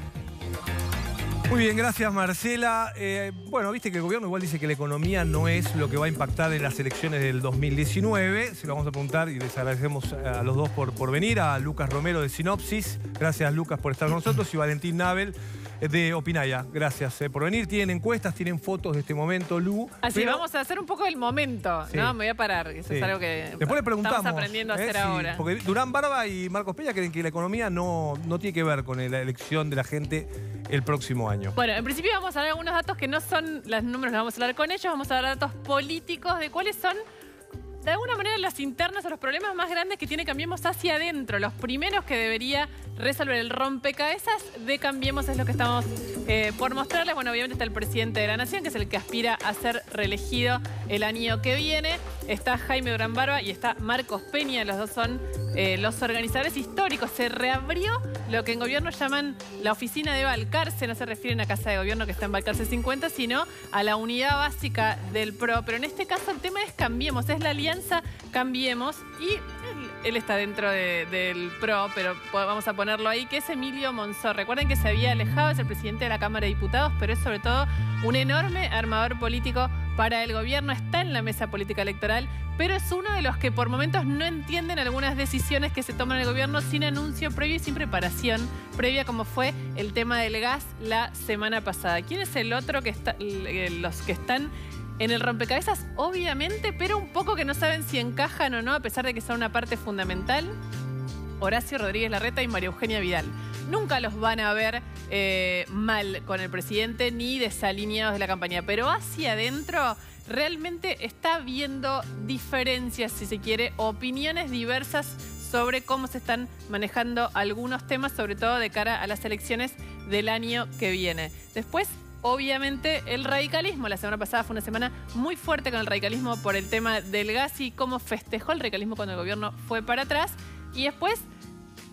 Muy bien, gracias Marcela. Eh, bueno, viste que el gobierno igual dice que la economía no es lo que va a impactar en las elecciones del 2019. Se lo vamos a preguntar y les agradecemos a los dos por, por venir, a Lucas Romero de Sinopsis. Gracias Lucas por estar con nosotros y Valentín Nabel de Opinaya. Gracias eh, por venir. Tienen encuestas, tienen fotos de este momento, Lu. Así vamos a hacer un poco el momento, ¿no? Me voy a parar. Eso es algo que Después le preguntamos, estamos aprendiendo a ¿eh? hacer ahora. Porque Durán Barba y Marcos Peña creen que la economía no, no tiene que ver con la elección de la gente el próximo año. Bueno, en principio vamos a dar algunos datos que no son los números, los vamos a hablar con ellos. Vamos a dar datos políticos de cuáles son de alguna manera las internas o los problemas más grandes que tiene Cambiemos hacia adentro. Los primeros que debería resolver el rompecabezas de Cambiemos es lo que estamos eh, por mostrarles. Bueno, obviamente está el presidente de la Nación, que es el que aspira a ser reelegido el año que viene. Está Jaime Durán Barba y está Marcos Peña. Los dos son eh, los organizadores históricos. Se reabrió lo que en gobierno llaman la oficina de Balcarce. No se refieren a Casa de Gobierno que está en Balcarce 50, sino a la unidad básica del PRO. Pero en este caso el tema es Cambiemos, es la alianza Cambiemos. Y él, está dentro del PRO, pero vamos a ponerlo ahí, que es Emilio Monzó. Recuerden que se había alejado, es el presidente de la Cámara de Diputados, pero es sobre todo un enorme armador político para el gobierno, está en la mesa política electoral, pero es uno de los que por momentos no entienden algunas decisiones que se toman en el gobierno sin anuncio previo y sin preparación previa, como fue el tema del gas la semana pasada. ¿Quién es el otro que está, los que están en el rompecabezas, obviamente, pero un poco que no saben si encajan o no, a pesar de que son una parte fundamental. Horacio Rodríguez Larreta y María Eugenia Vidal. Nunca los van a ver eh, mal con el presidente ni desalineados de la campaña, pero hacia adentro realmente está viendo diferencias, si se quiere, opiniones diversas sobre cómo se están manejando algunos temas, sobre todo de cara a las elecciones del año que viene. Después obviamente el radicalismo. La semana pasada fue una semana muy fuerte con el radicalismo por el tema del gas y cómo festejó el radicalismo cuando el gobierno fue para atrás. Y después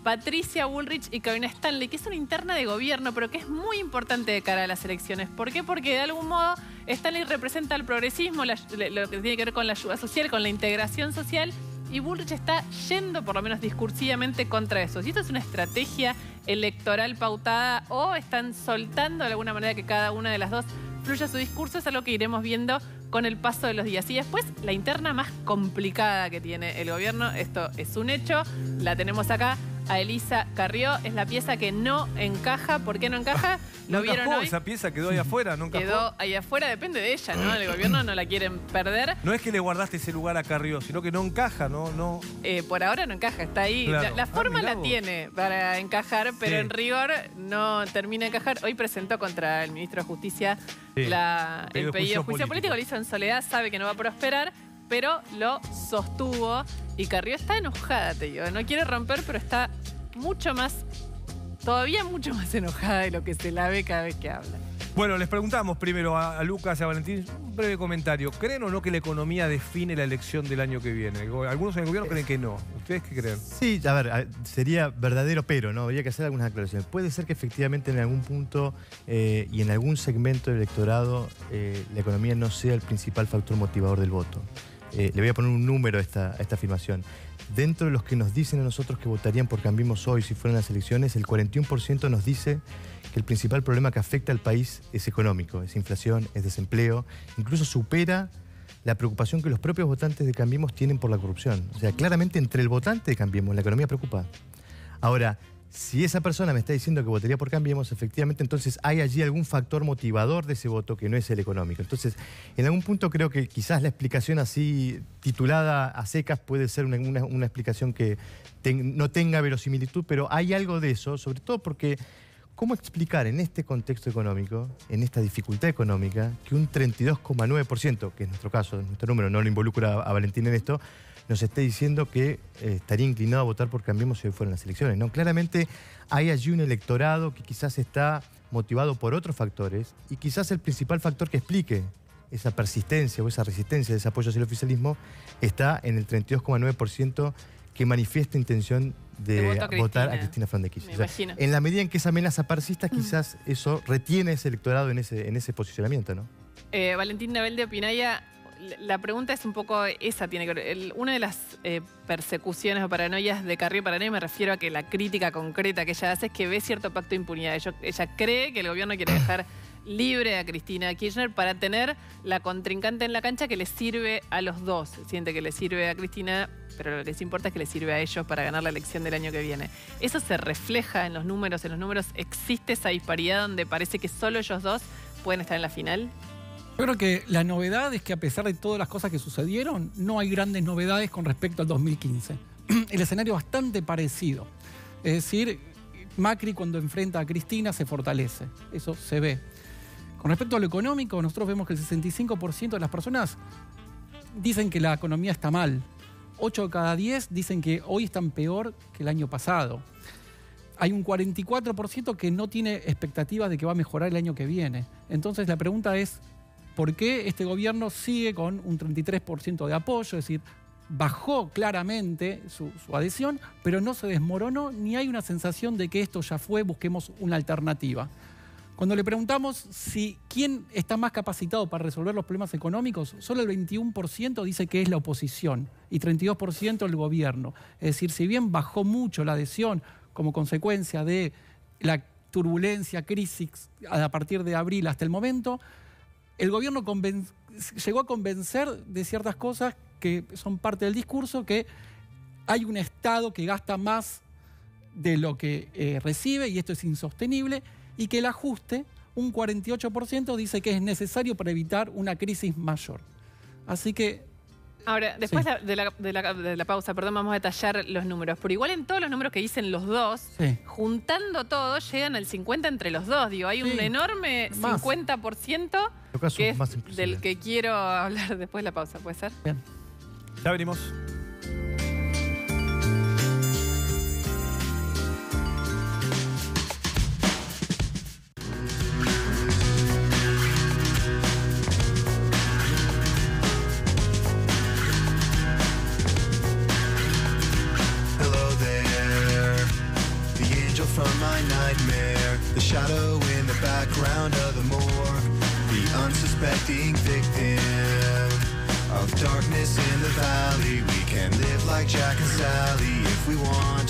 Patricia Bullrich y Carolina Stanley, que es una interna de gobierno, pero que es muy importante de cara a las elecciones. ¿Por qué? Porque de algún modo Stanley representa el progresismo, lo que tiene que ver con la ayuda social, con la integración social y Bullrich está yendo, por lo menos discursivamente, contra eso. Si esto es una estrategia electoral pautada o están soltando de alguna manera que cada una de las dos fluya su discurso, es algo que iremos viendo con el paso de los días. Y después, la interna más complicada que tiene el gobierno, esto es un hecho, la tenemos acá a Elisa Carrió. Es la pieza que no encaja. ¿Por qué no encaja? ¿Lo vieron hoy? Esa pieza quedó ahí afuera, ¿no Quedó ahí afuera, depende de ella, ¿no? El gobierno no la quieren perder. No es que le guardaste ese lugar a Carrió, sino que no encaja, ¿no? no... Eh, por ahora no encaja, está ahí. La, ah, forma la tiene para encajar, pero en rigor no termina de encajar. Hoy presentó contra el ministro de Justicia el pedido de juicio, político. político, lo hizo en soledad, sabe que no va a prosperar pero lo sostuvo. Y Carrió está enojada, te digo. No quiere romper, pero está mucho más, todavía mucho más enojada de lo que se la ve cada vez que habla. Bueno, les preguntamos primero a, a Lucas y a Valentín un breve comentario. ¿Creen o no que la economía define la elección del año que viene? Algunos en el gobierno creen que no. ¿Ustedes qué creen? Sí, a ver, sería verdadero, pero no, habría que hacer algunas aclaraciones. Puede ser que efectivamente en algún punto eh, y en algún segmento del electorado eh, la economía no sea el principal factor motivador del voto. Eh, le voy a poner un número a esta, esta afirmación. Dentro de los que nos dicen a nosotros que votarían por Cambiemos hoy si fueran las elecciones, el 41% nos dice que el principal problema que afecta al país es económico, es inflación, es desempleo, incluso supera la preocupación que los propios votantes de Cambiemos tienen por la corrupción. O sea, claramente entre el votante de Cambiemos la economía preocupa. Ahora, si esa persona me está diciendo que votaría por Cambiemos, efectivamente, entonces hay allí algún factor motivador de ese voto que no es el económico. Entonces, en algún punto creo que quizás la explicación así titulada a secas puede ser una, una- explicación que no tenga verosimilitud, pero hay algo de eso, sobre todo porque ¿cómo explicar en este contexto económico, en esta dificultad económica, que un 32,9%, que es nuestro caso, nuestro número, no lo involucra a, a Valentín en esto, nos esté diciendo que eh, estaría inclinado a votar por Cambiemos si hoy fueran las elecciones. ¿no? Claramente hay allí un electorado que quizás está motivado por otros factores y quizás el principal factor que explique esa persistencia o esa resistencia de ese apoyo hacia el oficialismo está en el 32,9% que manifiesta intención de, votar a Cristina. Me O sea, en la medida en que esa amenaza persista, quizás eso retiene ese electorado en ese, en ese posicionamiento, ¿no? Eh, Valentín Nabel de Opinaya, la- pregunta es un poco esa, tiene que ver. una de las eh, persecuciones o paranoias de Carrillo Paranoia, me refiero a que la crítica concreta que ella hace es que ve cierto pacto de impunidad. Ella, ella cree que el gobierno quiere dejar libre a Cristina Kirchner para tener la contrincante en la cancha que le sirve a los dos. Siente que le sirve a Cristina, pero lo que les importa es que le sirve a ellos para ganar la elección del año que viene. Eso se refleja en los números. En los números existe esa disparidad donde parece que solo ellos dos pueden estar en la final. Yo creo que la novedad es que a pesar de todas las cosas que sucedieron, no hay grandes novedades con respecto al 2015. <clears throat> El escenario es bastante parecido. Es decir, Macri cuando enfrenta a Cristina se fortalece. Eso se ve. Con respecto a lo económico, nosotros vemos que el 65% de las personas dicen que la economía está mal. 8 de cada 10 dicen que hoy están peor que el año pasado. Hay un 44% que no tiene expectativas de que va a mejorar el año que viene. Entonces la pregunta es, ¿por qué este gobierno sigue con un 33% de apoyo? Es decir, bajó claramente su, adhesión, pero no se desmoronó ni hay una sensación de que esto ya fue, busquemos una alternativa. Cuando le preguntamos si quién está más capacitado para resolver los problemas económicos, solo el 21% dice que es la oposición y 32% el gobierno. Es decir, si bien bajó mucho la adhesión como consecuencia de la turbulencia, crisis a partir de abril hasta el momento, el gobierno llegó a convencer de ciertas cosas que son parte del discurso, que hay un Estado que gasta más de lo que eh, recibe y esto es insostenible y que el ajuste, un 48%, dice que es necesario para evitar una crisis mayor. Así que Ahora, después Sí. la- de, la, de la- de la pausa, perdón, vamos a detallar los números. Pero igual en todos los números que dicen los dos, Sí. juntando todo, llegan al 50 entre los dos. Digo, hay un enorme Más. 50% En caso, que es más del que quiero hablar después de la pausa, ¿puede ser? bien. Ya venimos. Like Jack and Sally if we want,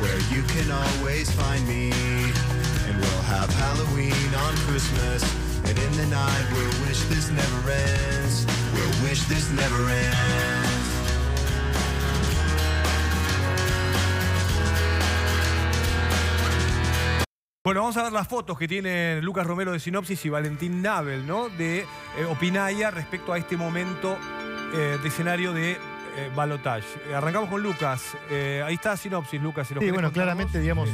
where you can always find me. And we'll have Halloween on Christmas, and in the night we'll wish this never ends. We'll wish this never ends. Bueno, vamos a ver las fotos que tienen Lucas Romero de Sinopsis y Valentín Nabel, ¿no? De eh, Opinaya respecto a este momento eh, de escenario de eh, balotage. Arrancamos con Lucas. Eh, ahí está Sinopsis, Lucas. si lo Sí, bueno, claramente, vos. digamos,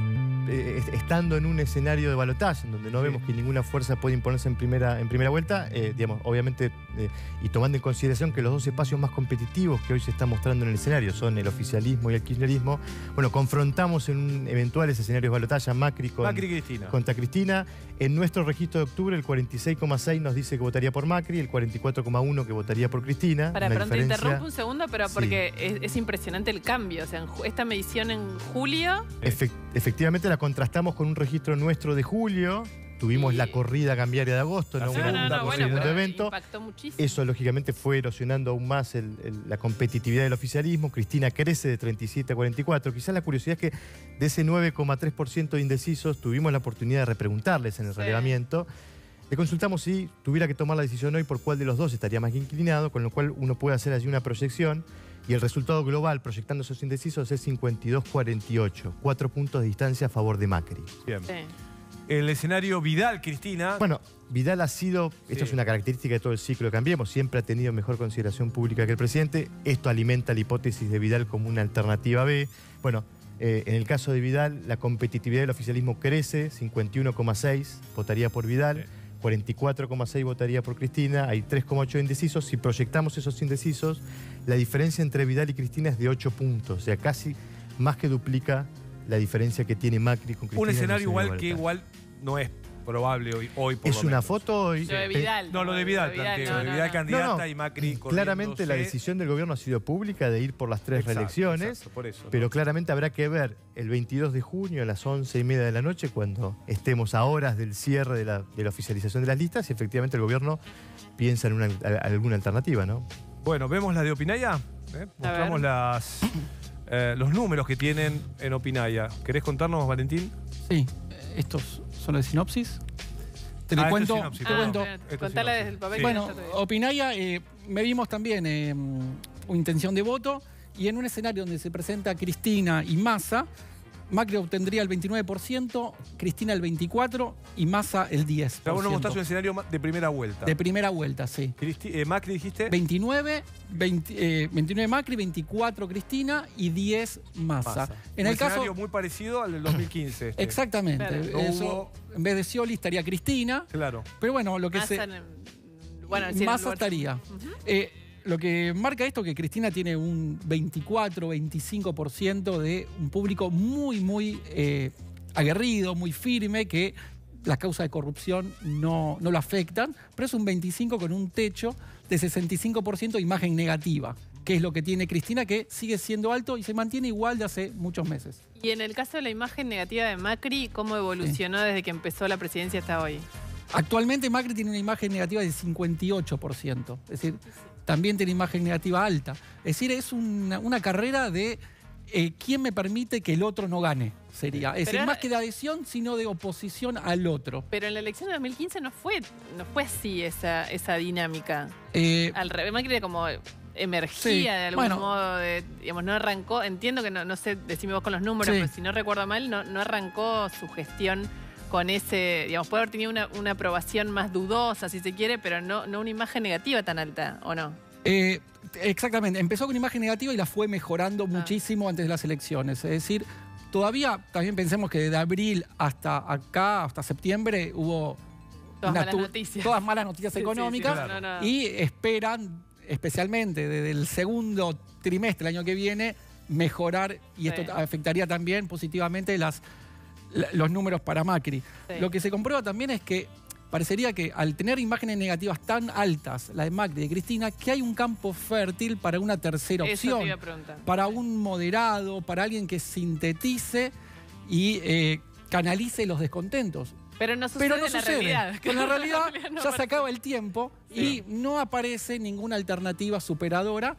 eh, est- estando en un escenario de balotaje, en donde no Sí. vemos que ninguna fuerza puede imponerse en primera, en primera vuelta, eh, digamos, obviamente, eh, y tomando en consideración que los dos espacios más competitivos que hoy se están mostrando en el escenario son el oficialismo y el kirchnerismo, bueno, confrontamos en un eventuales escenarios de balotaje a Macri con, Macri Cristina. contra Cristina. En nuestro registro de octubre, el 46,6 nos dice que votaría por Macri, el 44,1 que votaría por Cristina. Para, pronto diferencia- interrumpo un segundo, pero Sí. porque es, es impresionante el cambio. O sea, en esta medición en julio, Efec- efectivamente la contrastamos con un registro nuestro de julio. Tuvimos la corrida cambiaria de agosto, La no, no, hubo no, bueno, segundo evento. impactó muchísimo. Eso lógicamente fue erosionando aún más el- el- la competitividad del oficialismo. Cristina crece de 37 a 44. Quizás la curiosidad es que de ese 9,3% de indecisos tuvimos la oportunidad de repreguntarles en el Sí. relevamiento. Le consultamos si tuviera que tomar la decisión hoy por cuál de los dos estaría más inclinado, con lo cual uno puede hacer allí una proyección. Y el resultado global, proyectando esos indecisos, es 52-48. Cuatro puntos de distancia a favor de Macri. Bien. Sí. El escenario Vidal Cristina. Bueno, Vidal ha sido, Sí. esto es una característica de todo el ciclo de Cambiemos, siempre ha tenido mejor consideración pública que el presidente. Esto alimenta la hipótesis de Vidal como una alternativa B. Bueno, eh, en el caso de Vidal, la competitividad del oficialismo crece, 51,6 votaría por Vidal. Sí. 44,6 votaría por Cristina, hay 3,8 indecisos. Si proyectamos esos indecisos, la diferencia entre Vidal y Cristina es de 8 puntos, o sea, casi más que duplica la diferencia que tiene Macri con Cristina. un escenario igual que igual no es probable hoy, hoy por Es lo una menos. foto hoy. Lo de Vidal. No, lo de Vidal, planteo. no, de no, Vidal no. candidata No, no. y Macri Claramente la corriéndose. decisión del gobierno ha sido pública de ir por las tres Exacto, reelecciones, exacto, por eso, ¿no? pero claramente habrá que ver el 22 de junio a las 11 y media de la noche, cuando estemos a horas del cierre de la, de la oficialización de las listas, si efectivamente el gobierno piensa en una, a- alguna alternativa, ¿no? Bueno, vemos la de Opinaya. ¿eh? Mostramos las, eh, los números que tienen en Opinaya. ¿Querés contarnos, Valentín? Sí, estos son de sinopsis. Te Ah, cuento. sinopsis, te Ah, Contala desde el papel. Sí. Bueno. Opinaya, eh, medimos también eh, una intención de voto y en un escenario donde se presenta Cristina y Massa, Macri obtendría el 29%, Cristina el 24% y Massa el 10%. O sea, vos nos mostrás un escenario de primera vuelta. de primera vuelta, sí. Cristi- eh, Macri dijiste. 29, 20, eh, 29 Macri, 24 Cristina y 10 Massa. Massa. En un el caso, escenario muy parecido al del 2015. este. <coughs> exactamente, Claro. No eso, hubo- en vez de Scioli estaría Cristina, Claro. pero bueno, lo que Massa se... en- bueno, Massa estaría. Eh, lo que marca esto que Cristina tiene un 24-25% de un público muy, muy eh, aguerrido, muy firme, que las causas de corrupción no, no lo afectan, pero es un 25% con un techo de 65% de imagen negativa, que es lo que tiene Cristina, que sigue siendo alto y se mantiene igual de hace muchos meses. Y en el caso de la imagen negativa de Macri, ¿cómo evolucionó desde que empezó la presidencia hasta hoy? Actualmente Macri tiene una imagen negativa de 58%. Es decir, también tiene imagen negativa alta. Es decir, es una, una carrera de eh, quién me permite que el otro no gane, sería. Es decir, más que de adhesión, sino de oposición al otro. Pero en la elección de 2015 no fue, no fue así esa, esa dinámica. Eh, Al revés, Macri como emergía Sí, de algún bueno. modo, de- digamos, no arrancó, entiendo que no, no sé, decime vos con los números, Sí. pero si no recuerdo mal, no, no arrancó su gestión con ese, digamos, puede haber tenido una, una aprobación más dudosa, si se quiere, pero no, no una imagen negativa tan alta, ¿o no? Eh, exactamente, empezó con imagen negativa y la fue Ah. mejorando muchísimo antes de las elecciones. Es decir, todavía también pensemos que de abril hasta acá, hasta septiembre, hubo Todas malas noticias. todas malas noticias Sí, sí, sí, económicas no, no, no. y esperan, especialmente desde el segundo trimestre del año que viene, mejorar y esto afectaría también positivamente las, la- los números para Macri. Sí. Lo que se comprueba también es que parecería que al tener imágenes negativas tan altas, la de Macri y de Cristina, que hay un campo fértil para una tercera Eso opción, te para un moderado, para alguien que sintetice y eh, canalice los descontentos. Pero no sucede Pero no en la sucede. realidad. Con la <laughs> realidad no ya se acaba el tiempo y no aparece ninguna alternativa superadora.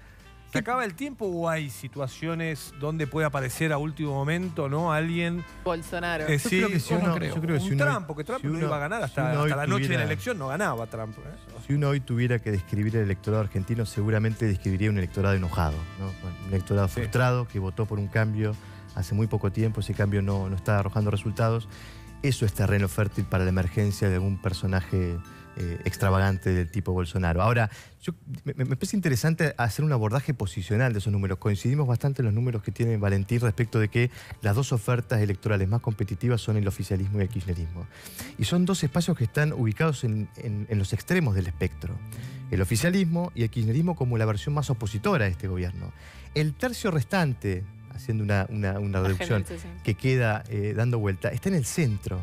¿Se acaba el tiempo o hay situaciones donde puede aparecer a último momento, ¿no? Alguien. Bolsonaro. Eh, Yo sí, creo que si ¿cómo uno, creo? yo creo que un si uno, Trump, porque Trump si no iba a ganar hasta, la noche de la elección, no ganaba Trump. ¿eh? Si uno hoy tuviera que describir el electorado argentino, seguramente describiría un electorado enojado, ¿no? Un electorado Sí. frustrado que votó por un cambio hace muy poco tiempo, ese cambio no, no está arrojando resultados. Eso es terreno fértil para la emergencia de algún personaje eh, extravagante del tipo Bolsonaro. Ahora, yo, me, me parece interesante hacer un abordaje posicional de esos números. Coincidimos bastante en los números que tiene Valentín respecto de que las dos ofertas electorales más competitivas son el oficialismo y el kirchnerismo. Y son dos espacios que están ubicados en, en- en los extremos del espectro. El oficialismo y el kirchnerismo como la versión más opositora de este gobierno. El tercio restante, haciendo una, una- una reducción, que queda eh, dando vuelta, está en el centro.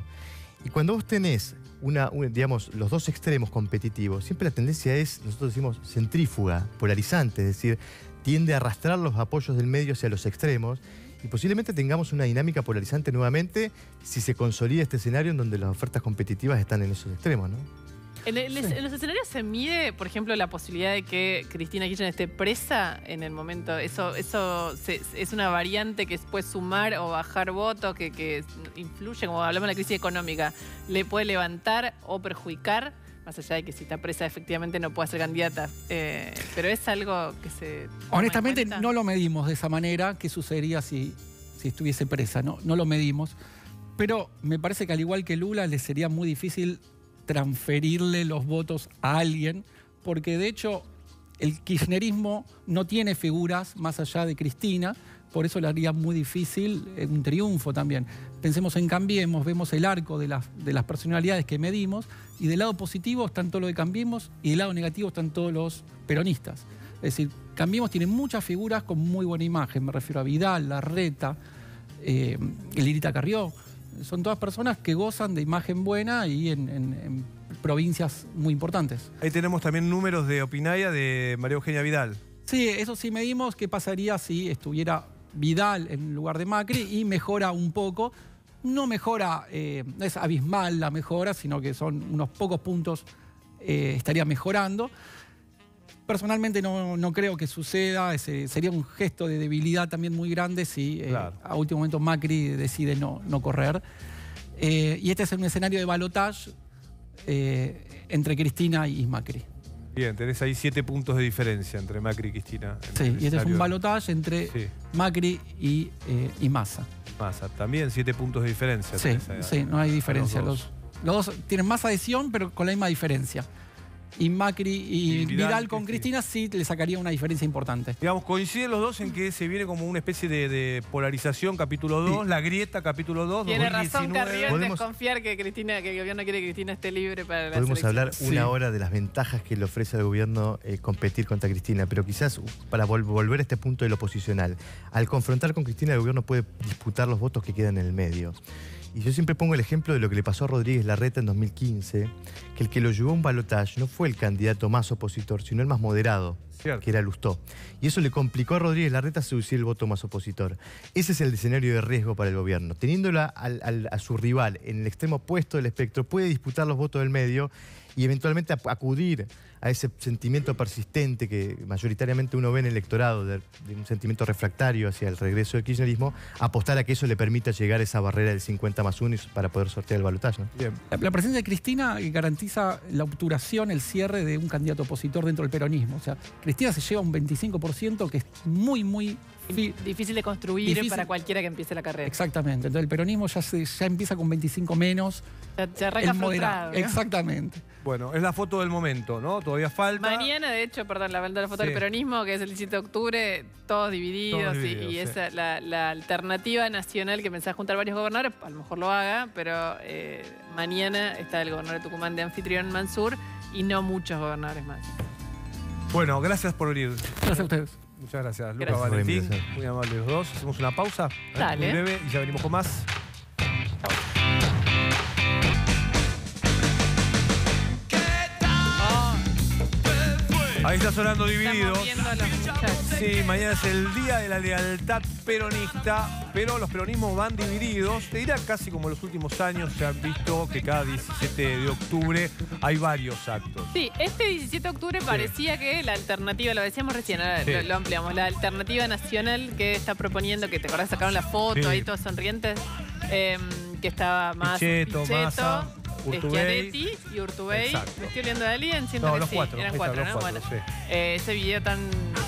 Y cuando vos tenés una, un- digamos, los dos extremos competitivos, siempre la tendencia es, nosotros decimos, centrífuga, polarizante, es decir, tiende a arrastrar los apoyos del medio hacia los extremos y posiblemente tengamos una dinámica polarizante nuevamente si se consolida este escenario en donde las ofertas competitivas están en esos extremos. En, el- en los escenarios se mide, por ejemplo, la posibilidad de que Cristina Kirchner esté presa en el momento. Eso, eso se- es una variante que puede sumar o bajar votos, que, que influye, como hablamos de la crisis económica, le puede levantar o perjudicar, más allá de que si está presa efectivamente no puede ser candidata. Eh, pero es algo que se... Honestamente, no lo medimos de esa manera. ¿Qué sucedería si, si estuviese presa? No, no lo medimos. Pero me parece que al igual que Lula, le sería muy difícil transferirle los votos a alguien, porque de hecho el kirchnerismo no tiene figuras más allá de Cristina, por eso le haría muy difícil eh, un triunfo también. Pensemos en Cambiemos, vemos el arco de las, de las personalidades que medimos, y del lado positivo están todo lo de Cambiemos, y del lado negativo están todos los peronistas. Es decir, Cambiemos tiene muchas figuras con muy buena imagen, me refiero a Vidal, Larreta, eh, Lirita Carrió. Son todas personas que gozan de imagen buena y en, en- en provincias muy importantes. Ahí tenemos también números de Opinaya de María Eugenia Vidal. Sí, eso sí medimos qué pasaría si estuviera Vidal en lugar de Macri y mejora un poco. No mejora, eh, no es abismal la mejora, sino que son unos pocos puntos, eh, estaría mejorando. Personalmente no, no creo que suceda, ese- sería un gesto de debilidad también muy grande si eh, Claro. a último momento Macri decide no, no correr. Eh, y este es un escenario de balotage eh, entre Cristina y Macri. Bien, tenés ahí siete puntos de diferencia entre Macri y Cristina. Sí, y este es un de balotaje entre Sí. Macri y, eh, y Massa. Massa. También siete puntos de diferencia. Sí, tenés ahí, sí, no hay diferencia. los Los dos. los dos tienen más adhesión, pero con la misma diferencia. Y Macri y, Y Vidal, Vidal, con Cristina sí le sacaría una diferencia importante. Digamos, coinciden los dos en que se viene como una especie de, de polarización, capítulo 2, la grieta, capítulo 2, Tiene razón 2019. Carrió en Podemos- desconfiar que Cristina, que el gobierno quiere que Cristina esté libre para la Podemos hablar Sí. una hora de las ventajas que le ofrece al gobierno eh, competir contra Cristina, pero quizás para vol- volver a este punto de lo posicional, al confrontar con Cristina el gobierno puede disputar los votos que quedan en el medio. Y yo siempre pongo el ejemplo de lo que le pasó a Rodríguez Larreta en 2015, que el que lo llevó a un balotaje no fue el candidato más opositor, sino el más moderado, Cierto. que era Lustó. Y eso le complicó a Rodríguez Larreta seducir el voto más opositor. Ese es el escenario de riesgo para el gobierno. Teniéndola al- al- a su rival en el extremo opuesto del espectro, puede disputar los votos del medio y eventualmente acudir a ese sentimiento persistente que mayoritariamente uno ve en el electorado, de, de un sentimiento refractario hacia el regreso del kirchnerismo, apostar a que eso le permita llegar a esa barrera del 50 más 1 para poder sortear el balotaje. La, la presencia de Cristina garantiza la obturación, el cierre de un candidato opositor dentro del peronismo. O sea, Cristina se lleva un 25% que es muy, muy... Difícil de construir Difícil. para cualquiera que empiece la carrera. Exactamente. Entonces el peronismo ya, se- ya empieza con 25 menos. Ya, ya arranca el moderado. frustrado. ¿no? Exactamente. Bueno, es la foto del momento, ¿no? Todavía falta. Mañana, de hecho, perdón, la, la foto Sí. del peronismo, que es el 17 de octubre, todos divididos, Todos y- divididos, y, sí. esa la, la alternativa nacional que pensaba juntar varios gobernadores, a lo mejor lo haga, pero eh, mañana está el gobernador de Tucumán de anfitrión Mansur y no muchos gobernadores más. Bueno, gracias por venir. Gracias a ustedes. Muchas gracias, Luca Gracias Valentín. Muy amables los dos. Hacemos una pausa. Dale. Muy breve y ya venimos con más. Ahí está sonando muchachos. Sí, mañana es el día de la lealtad peronista, pero los peronismos van divididos. Te dirá casi como en los últimos años se han visto que cada 17 de octubre hay varios actos. Sí, este 17 de octubre parecía que la alternativa, lo decíamos recién, ahora Sí. lo, lo ampliamos, la alternativa nacional que está proponiendo, que te acordás, sacaron la foto Sí. ahí todos sonrientes, em, que estaba más Pichetto, Massa, Urtubey. Schiaretti y Urtubey. Exacto. ¿Me estoy oliendo de alguien? Siento No, que los sí, cuatro, eran cuatro, ¿no? cuatro, bueno, sí. eh, ese video tan...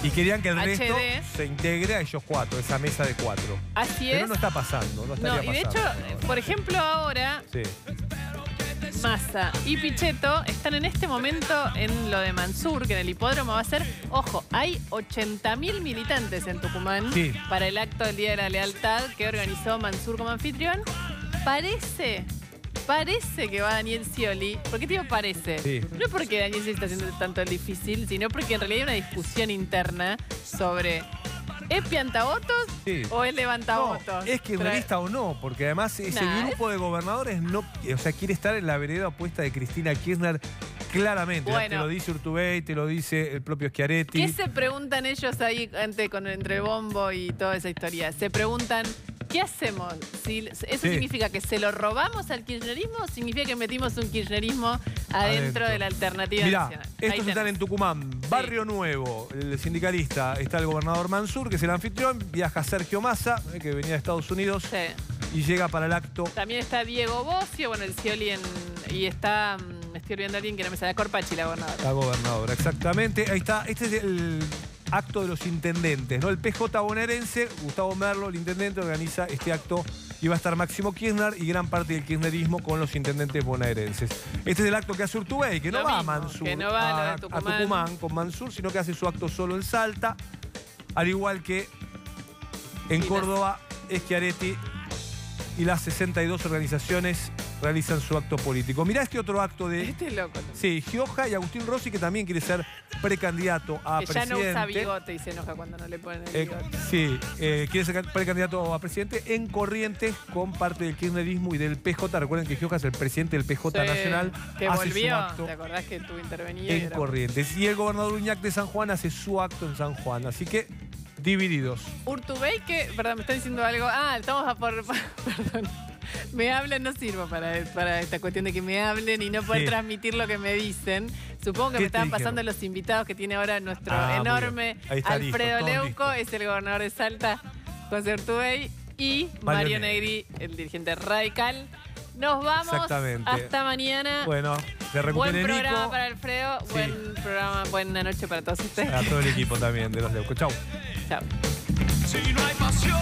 Y querían que el resto HD. se integre a ellos cuatro, esa mesa de cuatro. Así Pero es. no está pasando, no estaría No, y de hecho, pasando. por ejemplo, ahora Sí. Massa y Pichetto están en este momento en lo de Mansur, que en el hipódromo va a ser, ojo, hay 80.000 militantes en Tucumán Sí. para el acto del Día de la Lealtad que organizó Mansur como anfitrión. Parece, parece que va Daniel Scioli. ¿Por qué te digo parece? Sí. No porque Daniel Scioli está haciendo tanto el difícil, sino porque en realidad hay una discusión interna sobre ¿es piantavotos Sí. o es No, levantavotos? es kirchnerista o no, porque además ese Nah, grupo de gobernadores no, o sea, quiere estar en la vereda opuesta de Cristina Kirchner claramente. Bueno. Te lo dice Urtubey, te lo dice el propio Schiaretti. ¿Qué se preguntan ellos ahí ante, con, entre el bombo y toda esa historia? Se preguntan, ¿qué hacemos? Si, ¿Eso Sí. significa que se lo robamos al kirchnerismo o significa que metimos un kirchnerismo adentro, Adentro. de la alternativa Mirá, nacional? Ahí estos están en Tucumán, Barrio Nuevo, el sindicalista, está el gobernador Mansur, que es el anfitrión, viaja Sergio Massa, eh, que venía de Estados Unidos, Sí. y llega para el acto. También está Diego Bocio, bueno, el Scioli en, y está, mm, me estoy olvidando a alguien que no me sale, Corpachi, la gobernadora. La gobernadora, exactamente. Ahí está, este es el acto de los intendentes, ¿no? El PJ bonaerense, Gustavo Merlo, el intendente, organiza este acto y va a estar Máximo Kirchner y gran parte del kirchnerismo con los intendentes bonaerenses. Este es el acto que hace Urtubey, que no Lo va a Mansur, que no va a de a, Tucumán. Tucumán con Mansur, sino que hace su acto solo en Salta, al igual que en Córdoba, Schiaretti y las 62 organizaciones realizan su acto político. Mirá este otro acto de Este es loco. Sí, Gioja y Agustín Rossi, que también quiere ser precandidato a que ya no presidente. usa bigote y se enoja cuando no le ponen el Eh, bigote. sí, eh, quiere ser precandidato a presidente en Corrientes con parte del kirchnerismo y del PJ. Recuerden que Gioja es el presidente del PJ Sí, Nacional. Que hace su volvió. acto ¿Te acordás que estuvo intervenido? y en Corrientes. Y el gobernador Uñac de San Juan hace su acto en San Juan. Así que divididos. Urtubey, que, perdón, me está diciendo algo. Ah, estamos a por. <laughs> Perdón. <laughs> Me hablan, no sirvo para, para esta cuestión de que me hablen y no poder Sí. transmitir lo que me dicen. Supongo que ¿Qué me te estaban dijeron? pasando los invitados que tiene ahora nuestro Ah, enorme listo, Alfredo Leuco, listo. es el gobernador de Salta, José Urtubey, y Mario Mario Negri, el dirigente radical. Nos vamos. Exactamente. Hasta mañana. Bueno, se Buen programa Nico. para Alfredo, Sí. buen programa, buena noche para todos ustedes. A todo el <laughs> equipo también de los Leucos. Chau. Chao. Si no hay pasión,